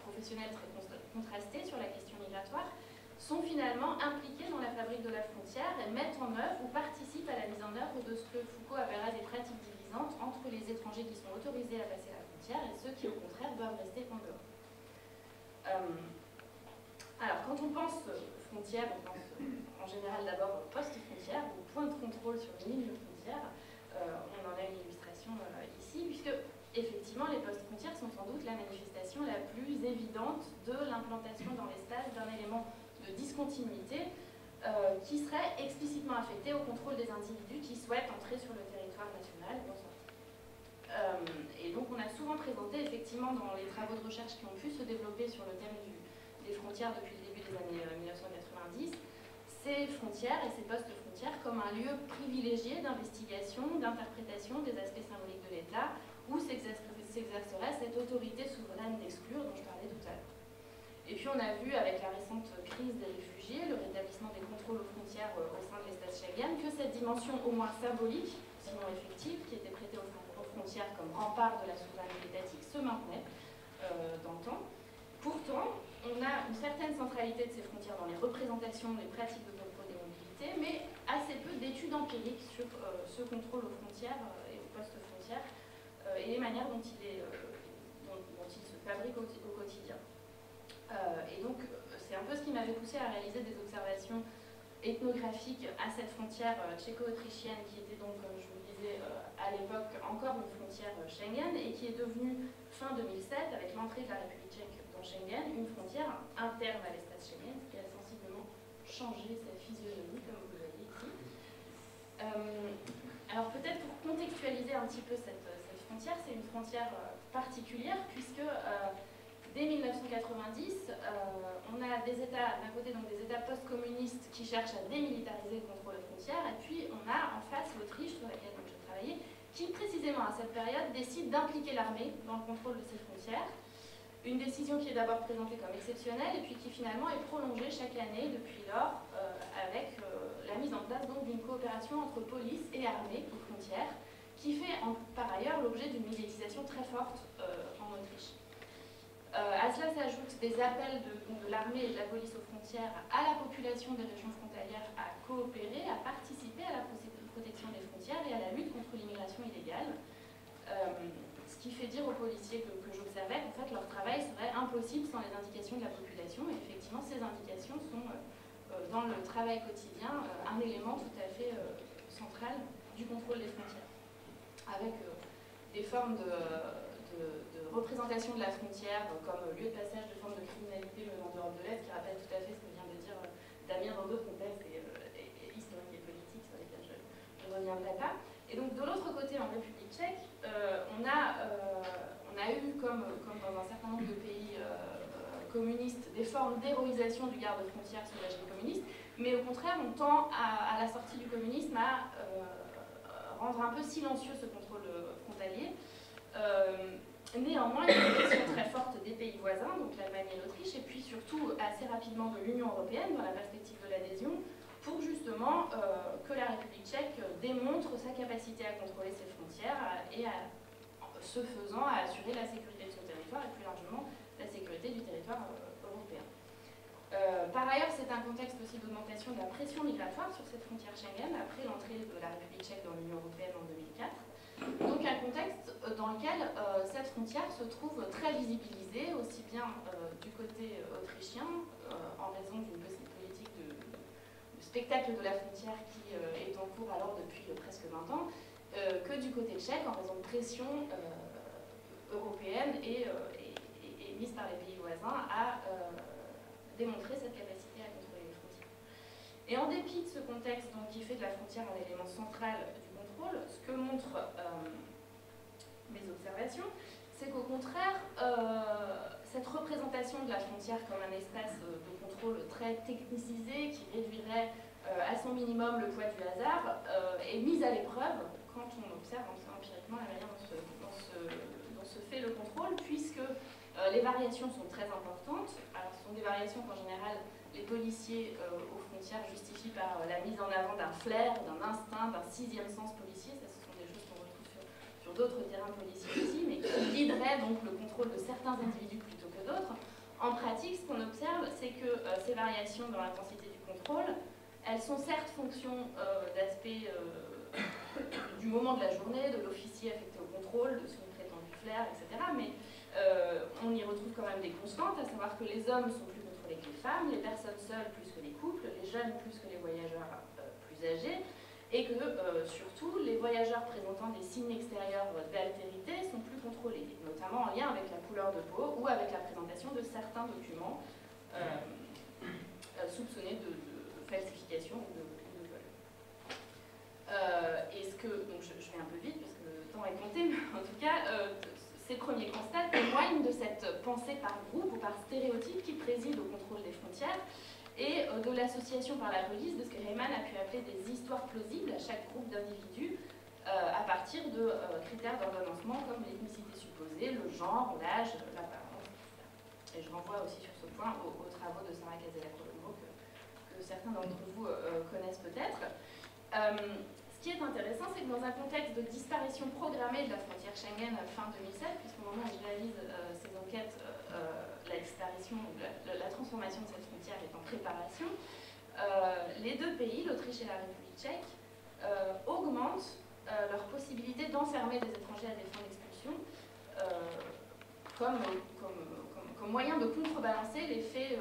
professionnels très contrastés sur la question migratoire, sont finalement impliqués dans la fabrique de la frontière et mettent en œuvre ou participent à la mise en œuvre de ce que Foucault appellera des pratiques divisantes entre les étrangers qui sont autorisés à passer la frontière et ceux qui, au contraire, doivent rester en dehors. Euh, alors, quand on pense frontière, on pense en général d'abord post-frontière, ou point de contrôle sur une ligne Euh, on en a une illustration euh, ici, puisque effectivement, les postes frontières sont sans doute la manifestation la plus évidente de l'implantation dans l'espace d'un élément de discontinuité euh, qui serait explicitement affecté au contrôle des individus qui souhaitent entrer sur le territoire national et donc on a souvent présenté effectivement dans les travaux de recherche qui ont pu se développer sur le thème des frontières depuis le début des années 1990, euh, ces frontières et ces postes comme un lieu privilégié d'investigation, d'interprétation des aspects symboliques de l'État, où s'exercerait cette autorité souveraine d'exclure dont je parlais tout à l'heure. Et puis on a vu avec la récente crise des réfugiés, le rétablissement des contrôles aux frontières euh, au sein de l'espace Schengen, que cette dimension au moins symbolique, sinon effective, qui était prêtée aux frontières comme rempart de la souveraineté étatique, se maintenait euh, dans le temps. Pourtant, on a une certaine centralité de ces frontières dans les représentations, les pratiques de mais assez peu d'études empiriques sur euh, ce contrôle aux frontières et aux postes frontières et les manières dont il, est, dont, il se fabrique au, quotidien. et donc, c'est un peu ce qui m'avait poussé à réaliser des observations ethnographiques à cette frontière tchéco-autrichienne qui était donc, comme je vous le disais, à l'époque encore une frontière Schengen et qui est devenue fin 2007, avec l'entrée de la République tchèque dans Schengen, une frontière interne à l'espace Schengen, qui a sensiblement changé sa physionomie, comme vous voyez ici. Euh, alors peut-être pour contextualiser un petit peu cette, frontière, c'est une frontière euh, particulière puisque euh, dès 1990, on a des États, d'un côté donc des États post-communistes qui cherchent à démilitariser le contrôle aux frontières, et puis on a en face l'Autriche, sur laquelle j'ai travaillé, qui précisément à cette période décide d'impliquer l'armée dans le contrôle de ses frontières. Une décision qui est d'abord présentée comme exceptionnelle et puis qui finalement est prolongée chaque année depuis lors euh, avec euh, la mise en place d'une coopération entre police et armée aux frontières qui fait par ailleurs l'objet d'une médiatisation très forte euh, en Autriche. à cela s'ajoutent des appels de l'armée et de la police aux frontières à la population des régions frontalières à coopérer, à participer à la protection des frontières et à la lutte contre l'immigration illégale. Qui fait dire aux policiers que, que j'observais qu'en fait leur travail serait impossible sans les indications de la population. Et effectivement, ces indications sont euh, dans le travail quotidien euh, un élément tout à fait euh, central du contrôle des frontières. Avec des formes de, représentation de la frontière comme lieu de passage de formes de criminalité menant dehors de l'aide, qui rappelle tout à fait ce que vient de dire Damien dans d'autres contextes et, historiques et politiques sur lesquels je ne reviendrai pas. Et donc de l'autre côté, en République tchèque, euh, on, a, euh, on a eu, comme, dans un certain nombre de pays euh, communistes, des formes d'héroïsation du garde-frontière sous régime communiste, mais au contraire, on tend à, à la sortie du communisme à rendre un peu silencieux ce contrôle frontalier. Néanmoins, il y a une pression très forte des pays voisins, donc l'Allemagne et l'Autriche, et puis surtout assez rapidement de l'Union européenne dans la perspective de l'adhésion, pour justement euh, que la République tchèque démontre sa capacité à contrôler ses frontières et à, ce faisant à assurer la sécurité de son territoire et plus largement la sécurité du territoire euh, européen. Euh, par ailleurs, c'est un contexte aussi d'augmentation de la pression migratoire sur cette frontière Schengen après l'entrée de la République tchèque dans l'Union européenne en 2004. Donc un contexte dans lequel euh, cette frontière se trouve très visibilisée, aussi bien euh, du côté autrichien, euh, en raison d'une de, spectacle de la frontière qui est en cours alors depuis presque 20 ans, que du côté tchèque, en raison de pression européenne et, mise par les pays voisins à démontrer cette capacité à contrôler les frontières. Et en dépit de ce contexte qui fait de la frontière un élément central du contrôle, ce que montrent euh, mes observations, c'est qu'au contraire, euh, cette représentation de la frontière comme un espace de contrôle très technicisé qui réduirait euh, à son minimum le poids du hasard est mise à l'épreuve quand on observe empiriquement la manière dont se, fait le contrôle, puisque les variations sont très importantes. Alors, ce sont des variations qu'en général les policiers euh, aux frontières justifient par la mise en avant d'un flair, d'un instinct, d'un sixième sens policier. Ça, ce sont des choses qu'on retrouve sur, sur d'autres terrains policiers aussi, mais qui guideraient donc le contrôle de certains individus En pratique, ce qu'on observe, c'est que euh, ces variations dans l'intensité du contrôle, elles sont certes fonction euh, d'aspect du moment de la journée, de l'officier affecté au contrôle, de son prétendu flair, etc. Mais on y retrouve quand même des constantes, à savoir que les hommes sont plus avec les femmes, les personnes seules plus que les couples, les jeunes plus que les voyageurs euh, plus âgés, et que euh, surtout les voyageurs présentant des signes extérieurs d'altérité sont plus contrôlés, notamment en lien avec la couleur de peau ou avec la présentation de certains documents euh, euh soupçonnés de, falsification ou de, de vol. et ce que, donc je, je, vais un peu vite parce que le temps est compté, mais en tout cas, ces premiers constats témoignent de cette pensée par groupe ou par stéréotype qui préside au contrôle des frontières et de l'association par la police de ce que Rayman a pu appeler des histoires plausibles à chaque groupe d'individus à partir de critères d'ordonnancement comme l'ethnicité supposée, le genre, l'âge, l'apparence, Et je renvoie aussi sur ce point aux, travaux de Sarah Casella-Colombo que, que, certains d'entre vous connaissent peut-être. ce qui est intéressant, c'est que dans un contexte de disparition programmée de la frontière Schengen fin 2007, puisqu'au moment où je réalise ces enquêtes, la disparition, la, la, transformation de cette est en préparation, euh, les deux pays, l'Autriche et la République tchèque, euh, augmentent euh, leur possibilité d'enfermer des étrangers à des fins d'expulsion comme, moyen de contrebalancer l'effet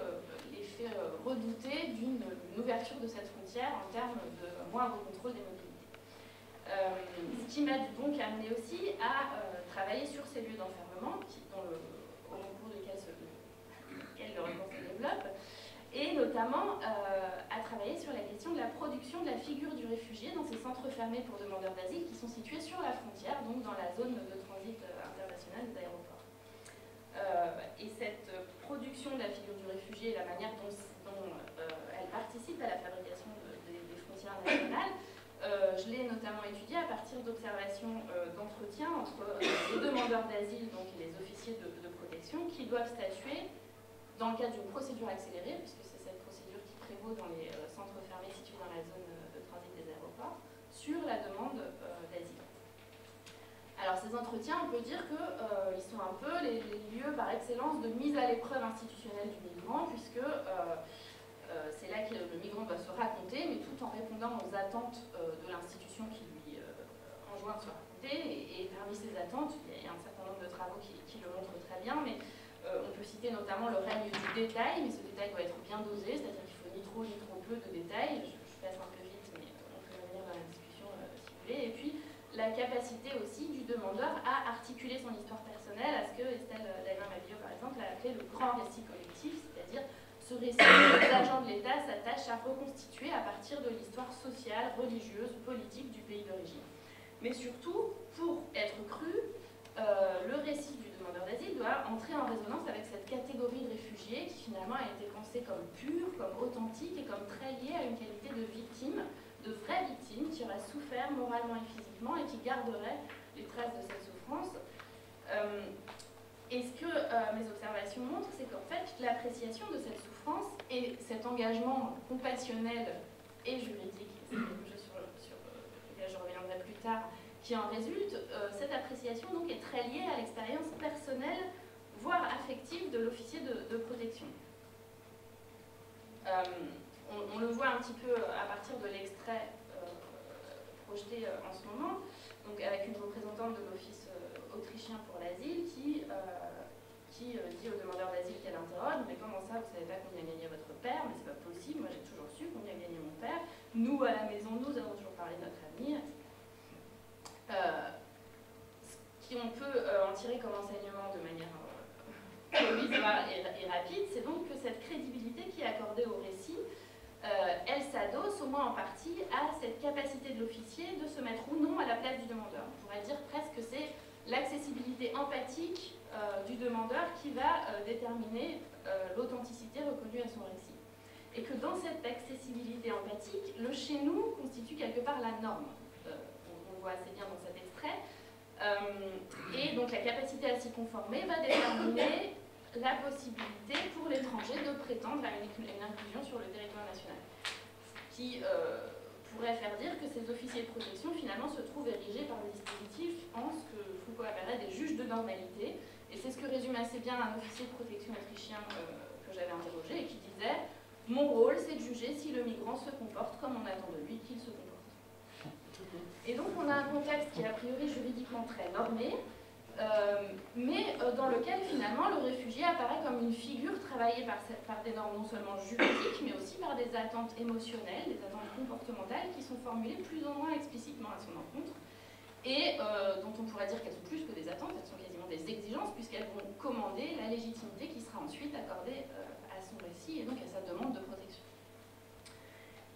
redouté d'une ouverture de cette frontière en termes de moindre contrôle des mobilités. ce qui m'a donc amené aussi à travailler sur ces lieux d'enfermement, au cours desquels, se, le réponse se développe, et notamment euh, à travailler sur la question de la production de la figure du réfugié dans ces centres fermés pour demandeurs d'asile qui sont situés sur la frontière, donc dans la zone de transit euh, international des aéroports. Euh, et cette production de la figure du réfugié et la manière dont, elle participe à la fabrication des frontières nationales, je l'ai notamment étudié à partir d'observations d'entretien entre les demandeurs d'asile donc, et les officiers de protection qui doivent statuer dans le cadre d'une procédure accélérée, puisque c'est cette procédure qui prévaut dans les euh, centres fermés situés dans la zone euh, de transit des aéroports, sur la demande euh, d'asile. Alors ces entretiens, on peut dire qu'ils sont un peu les, lieux par excellence de mise à l'épreuve institutionnelle du migrant, puisque c'est là que le migrant doit se raconter, mais tout en répondant aux attentes de l'institution qui lui enjoint de se raconter. Et, parmi ces attentes, il y a un certain nombre de travaux qui, qui le montrent très bien, mais euh, on peut citer notamment le règne du détail, mais ce détail doit être bien dosé, c'est-à-dire qu'il faut ni trop ni trop peu de détails. Je, passe un peu vite, mais euh, on peut revenir dans la discussion euh, si vous voulez. Et puis, la capacité aussi du demandeur à articuler son histoire personnelle à ce que Estelle Daïma-Mabillot, par exemple, a appelé le grand récit collectif, c'est-à-dire ce récit que les agents de l'État s'attachent à reconstituer à partir de l'histoire sociale, religieuse, politique du pays d'origine. Mais surtout, pour être cru, le récit du d'asile doit entrer en résonance avec cette catégorie de réfugiés qui finalement a été pensée comme pure, comme authentique et comme très liée à une qualité de victime, de vraie victime qui aurait souffert moralement et physiquement et qui garderait les traces de cette souffrance. Euh, et ce que euh, mes observations montrent, c'est qu'en fait, l'appréciation de cette souffrance et cet engagement compassionnel et juridique, c'est quelque chose sur lequel je reviendrai plus tard, qui en résulte, euh, cette appréciation donc est très liée à l'expérience personnelle, voire affective de l'officier de, protection. Euh, on, le voit un petit peu à partir de l'extrait euh, projeté en ce moment, donc avec une représentante de l'Office autrichien pour l'asile qui, qui dit au demandeur d'asile qu'elle interroge Mais comment ça, vous savez pas combien gagnait votre père? Mais c'est pas possible, moi j'ai toujours su combien gagnait mon père. Nous, à la maison, nous avons toujours parlé de notre avenir, etc. Euh, ce qu'on peut euh, en tirer comme enseignement de manière euh, et, rapide, c'est donc que cette crédibilité qui est accordée au récit, elle s'adosse au moins en partie à cette capacité de l'officier de se mettre ou non à la place du demandeur. On pourrait dire presque que c'est l'accessibilité empathique du demandeur qui va déterminer l'authenticité reconnue à son récit. Et que dans cette accessibilité empathique, le chez nous constitue quelque part la norme voit assez bien dans cet extrait. Euh, et donc la capacité à s'y conformer va déterminer la possibilité pour l'étranger de prétendre à une, inclusion sur le territoire national. Ce qui euh, pourrait faire dire que ces officiers de protection finalement se trouvent érigés par le dispositif en ce que Foucault appellerait des juges de normalité. Et c'est ce que résume assez bien un officier de protection autrichien euh, que j'avais interrogé et qui disait Mon rôle, c'est de juger si le migrant se comporte comme on attend de lui qu'il se comporte. Et donc on a un contexte qui est a priori juridiquement très normé, euh, mais euh, dans lequel finalement le réfugié apparaît comme une figure travaillée par, des normes non seulement juridiques, mais aussi par des attentes émotionnelles, des attentes comportementales qui sont formulées plus ou moins explicitement à son encontre, et euh, dont on pourrait dire qu'elles sont plus que des attentes, elles sont quasiment des exigences, puisqu'elles vont commander la légitimité qui sera ensuite accordée à son récit et donc à sa demande de protection.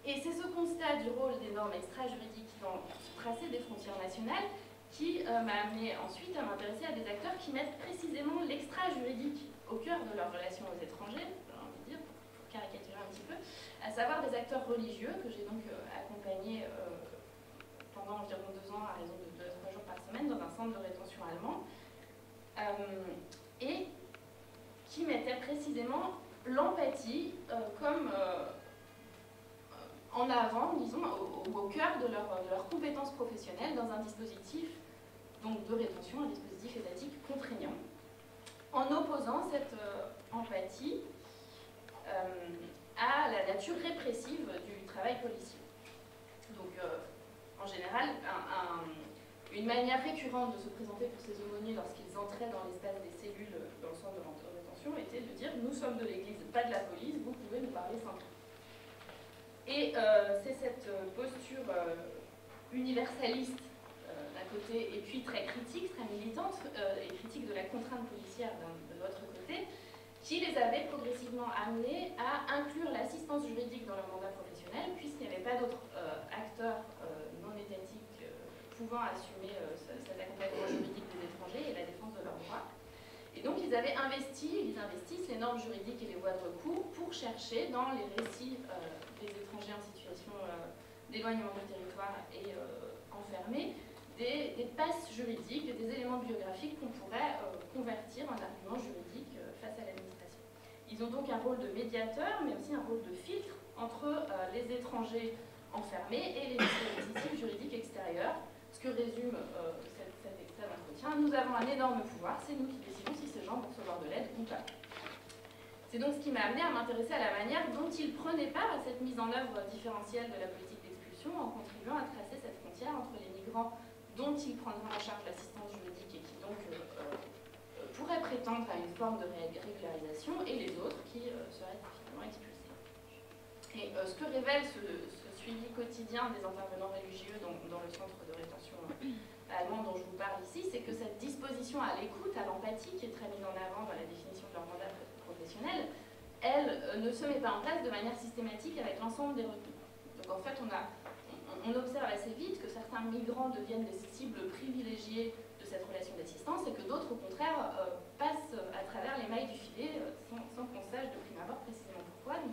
Et c'est ce constat du rôle des normes extra-juridiques dans tracer des frontières nationales qui euh, m'a amené ensuite à m'intéresser à des acteurs qui mettent précisément l'extra-juridique au cœur de leur relation aux étrangers, j'ai envie de dire, pour, caricaturer un petit peu, à savoir des acteurs religieux que j'ai donc euh, accompagnés euh, pendant environ deux ans à raison de deux à trois jours par semaine dans un centre de rétention allemand, et qui mettait précisément l'empathie comme en avant, disons, au, cœur de, leur, leurs compétences professionnelles dans un dispositif donc, de rétention, un dispositif étatique contraignant, en opposant cette empathie à la nature répressive du travail policier. Donc, euh, en général, une manière récurrente de se présenter pour ces aumôniers lorsqu'ils entraient dans l'espace des cellules dans le centre de rétention était de dire Nous sommes de l'Église, pas de la police, vous pouvez nous parler simplement. Et euh, c'est cette posture euh, universaliste d'un côté, et puis très critique, très militante, et critique de la contrainte policière de l'autre côté, qui les avait progressivement amenés à inclure l'assistance juridique dans leur mandat professionnel, puisqu'il n'y avait pas d'autres euh, acteurs euh, non étatiques euh, pouvant assumer cet accompagnement juridique des étrangers et la défense de leurs droits. Donc ils avaient investi, ils investissent les normes juridiques et les voies de recours pour chercher dans les récits des étrangers en situation d'éloignement du territoire et enfermés des, passes juridiques, des éléments biographiques qu'on pourrait convertir en arguments juridiques face à l'administration. Ils ont donc un rôle de médiateur, mais aussi un rôle de filtre entre euh, les étrangers enfermés et les dispositifs juridiques extérieurs. Ce que résume euh, d'entretien, nous avons un énorme pouvoir, c'est nous qui décidons si ces gens vont recevoir de l'aide ou pas. C'est donc ce qui m'a amené à m'intéresser à la manière dont ils prenaient part à cette mise en œuvre différentielle de la politique d'expulsion en contribuant à tracer cette frontière entre les migrants dont ils prendront en charge l'assistance juridique et qui donc euh, pourraient prétendre à une forme de régularisation et les autres qui euh, seraient finalement expulsés. Et euh, ce que révèle ce, suivi quotidien des intervenants religieux dans, le centre de rétention allemand dont je vous parle ici, c'est que cette disposition à l'écoute, à l'empathie qui est très mise en avant dans la définition de leur mandat professionnel, elle euh, ne se met pas en place de manière systématique avec l'ensemble des retenus. Donc en fait, on, observe assez vite que certains migrants deviennent des cibles privilégiées cette relation d'assistance et que d'autres, au contraire, euh, passent à travers les mailles du filet euh, sans, qu'on sache de prime abord précisément pourquoi. Donc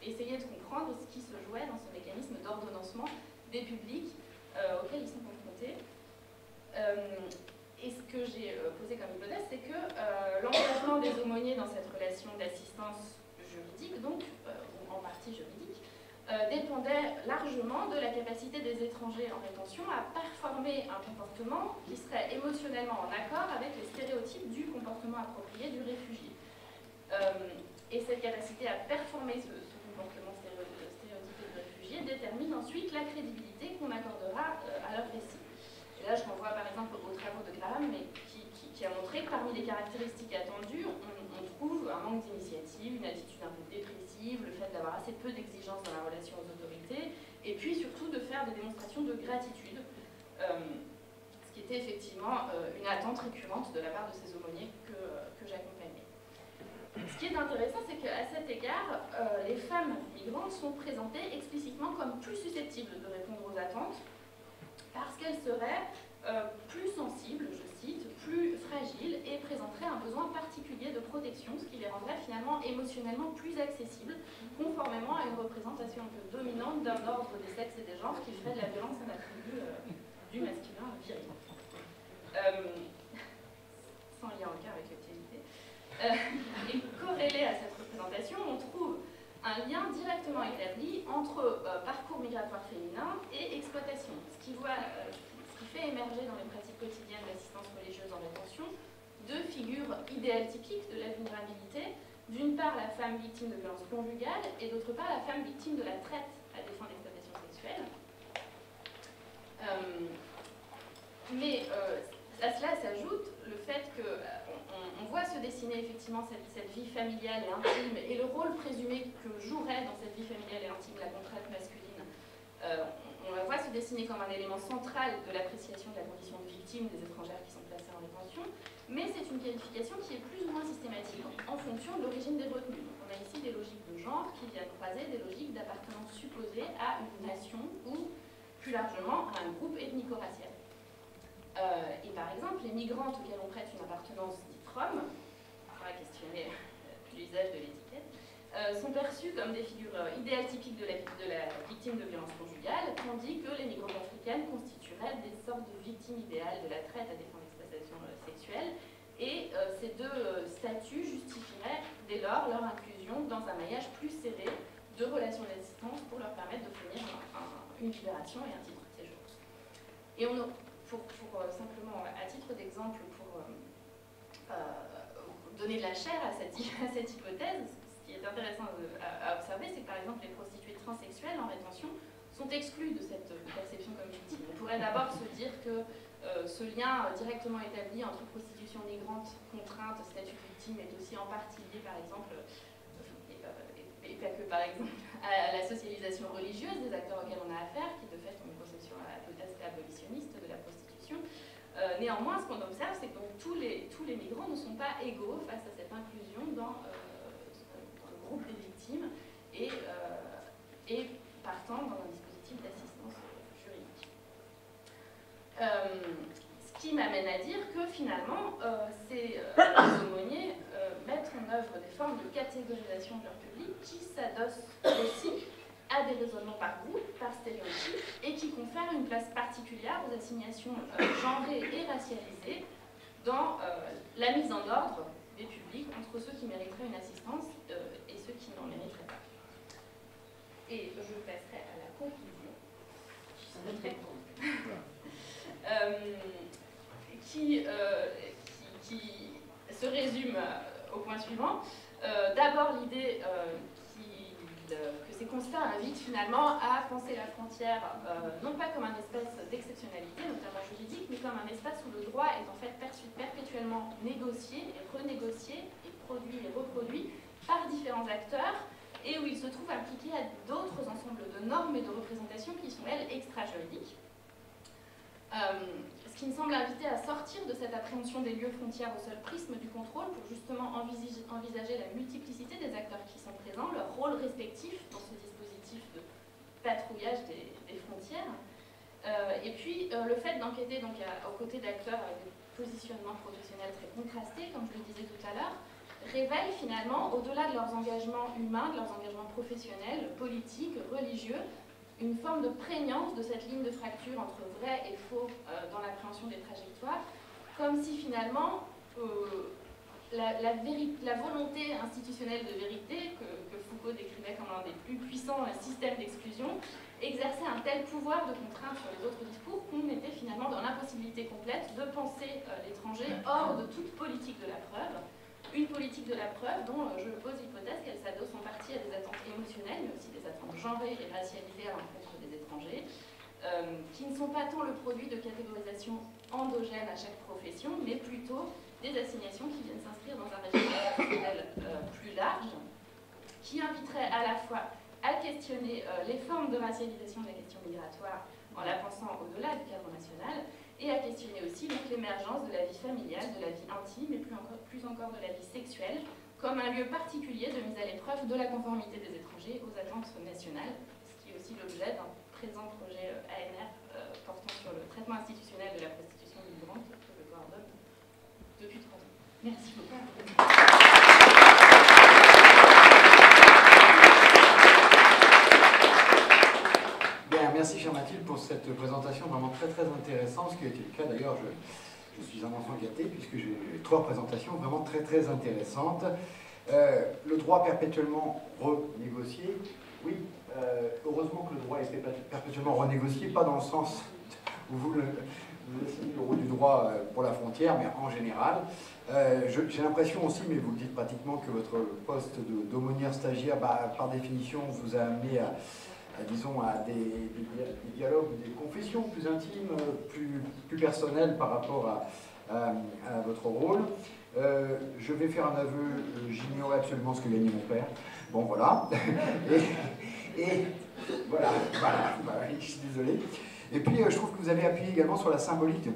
j'ai essayé de comprendre ce qui se jouait dans ce mécanisme d'ordonnancement des publics auxquels ils sont confrontés. Et ce que j'ai posé comme hypothèse, c'est que l'engagement des aumôniers dans cette relation d'assistance juridique, donc en partie juridique, euh, dépendait largement de la capacité des étrangers en rétention à performer un comportement qui serait émotionnellement en accord avec les stéréotypes du comportement approprié du réfugié. Euh, et cette capacité à performer ce, comportement stéréotypé du réfugié détermine ensuite la crédibilité qu'on accordera euh, à leur récit. Là, je renvoie par exemple aux travaux de Graham, qui, a montré que parmi les caractéristiques attendues, on, trouve un manque d'initiative, une attitude un peu dépressive le fait d'avoir assez peu d'exigences dans la relation aux autorités, et puis surtout de faire des démonstrations de gratitude, euh, ce qui était effectivement euh, une attente récurrente de la part de ces aumôniers que, euh, que j'accompagnais. Ce qui est intéressant, c'est qu'à cet égard, les femmes migrantes sont présentées explicitement comme plus susceptibles de répondre aux attentes, parce qu'elles seraient plus sensibles, je plus fragiles et présenteraient un besoin particulier de protection, ce qui les rendrait finalement émotionnellement plus accessibles, conformément à une représentation un peu dominante d'un ordre des sexes et des genres qui ferait de la violence un attribut euh, du masculin viril. Euh, sans lien aucun avec l'actualité. Euh, et corrélé à cette représentation, on trouve un lien directement établi entre parcours migratoire féminin et exploitation, ce qui, voit, ce qui fait émerger dans les pratiques quotidiennes d'assistance religieuse en rétention deux figures idéales typiques de la vulnérabilité. D'une part, la femme victime de violences conjugales et d'autre part, la femme victime de la traite à des fins d'exploitation sexuelle. Euh, mais euh, à cela s'ajoute le fait qu'on euh, on voit se dessiner effectivement cette, vie familiale et intime et le rôle présumé que jouerait dans cette vie familiale et intime la contrainte masculine on la voit se dessiner comme un élément central de l'appréciation de la condition de victime des étrangères qui sont placées en rétention, mais c'est une qualification qui est plus ou moins systématique en fonction de l'origine des retenus. on a ici des logiques de genre qui viennent croiser des logiques d'appartenance supposée à une nation ou plus largement à un groupe ethnico-racial. Euh, et par exemple, les migrantes auxquelles on prête une appartenance dite Rome, on va questionner l'usage de l'étiquette, euh, sont perçus comme des figures idéales typiques de la, victime de violence conjugale, tandis que les migrantes africaines constitueraient des sortes de victimes idéales de la traite à des fins d'exploitation sexuelle. Et ces deux statuts justifieraient dès lors leur inclusion dans un maillage plus serré de relations d'assistance pour leur permettre d'obtenir une libération et un titre de séjour. Et on, pour, simplement, à titre d'exemple, donner de la chair à cette, hypothèse, ce qui est intéressant à, observer, c'est que par exemple les prostituées transsexuelles en rétention sont exclues de cette perception comme victime. On pourrait d'abord se dire que euh, ce lien directement établi entre prostitution migrante, contrainte, statut victime est aussi en partie lié par exemple, euh, et, pas que par exemple, à la socialisation religieuse des acteurs auxquels on a affaire, qui de fait ont une conception abolitionniste. Euh, néanmoins, ce qu'on observe, c'est que tous les, migrants ne sont pas égaux face à cette inclusion dans, euh, le groupe des victimes et, euh, et, partant dans un dispositif d'assistance juridique. ce qui m'amène à dire que finalement, ces aumôniers mettent en œuvre des formes de catégorisation de leur public qui s'adossent aussi à des raisonnements par groupe, par stéréotypes, et qui confèrent une place particulière aux assignations euh, genrées et racialisées dans euh, la mise en ordre des publics entre ceux qui mériteraient une assistance euh, et ceux qui n'en mériteraient pas. Et je passerai à la conclusion. qui, qui, qui, se résume au point suivant. D'abord, l'idée que ces constats invitent finalement à penser la frontière euh, non pas comme un espace d'exceptionnalité, notamment juridique, mais comme un espace où le droit est en fait perçu perpétuellement négocié et renégocié et produit et reproduit par différents acteurs et où il se trouve appliqué à d'autres ensembles de normes et de représentations qui sont, elles, extra-juridiques. Euh, ce qui me semble inviter à sortir de cette appréhension des lieux frontières au seul prisme du contrôle pour justement envisager la multiplicité des acteurs qui sont présents, leur rôle respectif dans ce dispositif de patrouillage des, frontières. Euh, et puis euh, le fait d'enquêter donc aux côtés d'acteurs avec des positionnements professionnels très contrastés, comme je le disais tout à l'heure, révèle finalement, au-delà de leurs engagements humains, de leurs engagements professionnels, politiques, religieux, une forme de prégnance de cette ligne de fracture entre vrai et faux euh, dans l'appréhension des trajectoires, comme si finalement euh, la, volonté institutionnelle de vérité, que, Foucault décrivait comme un des plus puissants systèmes d'exclusion, exerçait un tel pouvoir de contrainte sur les autres discours qu'on était finalement dans l'impossibilité complète de penser euh, l'étranger hors de toute politique de la preuve, une politique de la preuve dont euh, je pose l'hypothèse qu'elle s'adosse en partie à des attentes émotionnelles, mais aussi des attentes genrées et racialisées à l'encontre des étrangers, euh, qui ne sont pas tant le produit de catégorisation endogène à chaque profession, mais plutôt des assignations qui viennent s'inscrire dans un régime euh, plus large, qui inviterait à la fois à questionner les formes de racialisation de la question migratoire en la pensant au-delà du cadre national, et à questionner aussi l'émergence de la vie familiale, de la vie intime et plus encore, plus encore de la vie sexuelle comme un lieu particulier de mise à l'épreuve de la conformité des étrangers aux attentes nationales, ce qui est aussi l'objet d'un présent projet euh, ANR euh, portant sur le traitement institutionnel de la prostitution migrante que je coordonne depuis trois ans. Merci beaucoup. Merci cher Mathilde pour cette présentation vraiment très très intéressante, ce qui a été le cas d'ailleurs, je, suis un enfant gâté puisque j'ai eu trois présentations vraiment très très intéressantes. Euh, le droit perpétuellement renégocié, oui, euh, heureusement que le droit est perpétuellement renégocié, pas dans le sens où vous, le, le du droit euh, pour la frontière, mais en général. J'ai l'impression aussi, mais vous le dites pratiquement, que votre poste d'aumônière stagiaire, bah, par définition, vous a amené à, disons, à des, dialogues, des confessions plus intimes, plus, plus personnelles par rapport à, votre rôle. Euh, je vais faire un aveu, j'ignorais absolument ce que gagnait mon père. Bon, voilà. et, voilà, voilà, je suis désolé. Et puis, euh, je trouve que vous avez appuyé également sur la symbolique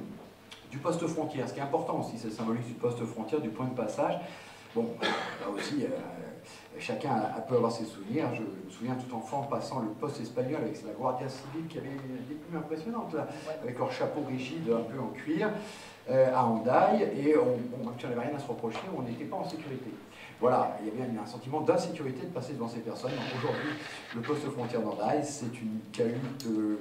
du poste frontière, ce qui est important aussi, c'est la symbolique du poste frontière, du point de passage. Bon, là aussi, euh, chacun a, peut avoir ses souvenirs. Je me souviens tout enfant passant le poste espagnol avec la Guardia Civile qui avait des plumes impressionnantes, là, avec leur chapeau rigide un peu en cuir, euh, à Hendaye, et on n'avait rien à se reprocher, on n'était pas en sécurité. voilà, il y avait un sentiment d'insécurité de passer devant ces personnes. Aujourd'hui, le poste frontière d'Andaï, c'est une cahute euh,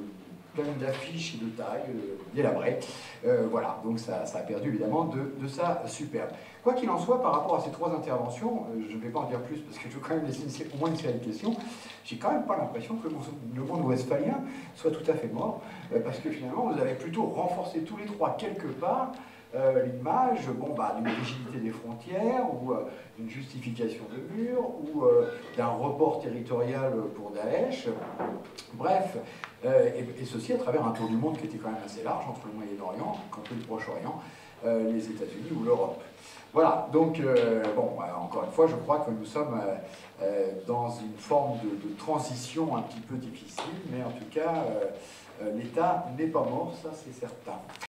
pleine d'affiches et de tailles, délabrées. Euh, voilà, donc ça, a perdu évidemment de, de sa superbe. Quoi qu'il en soit, par rapport à ces trois interventions, euh, je ne vais pas en dire plus parce que je veux quand même laisser au moins une série de questions, j'ai quand même pas l'impression que le monde westphalien soit tout à fait mort, parce que finalement, vous avez plutôt renforcé tous les trois quelque part euh, l'image bon, bah, d'une rigidité des frontières, ou euh, d'une justification de murs, ou euh, d'un report territorial pour Daesh. Bref, et, ceci à travers un tour du monde qui était quand même assez large entre le Moyen-Orient, compris le Proche-Orient, les États-Unis ou l'Europe. Voilà, donc, bon, bah, encore une fois, je crois que nous sommes dans une forme de, transition un petit peu difficile, mais en tout cas, l'État n'est pas mort, ça c'est certain.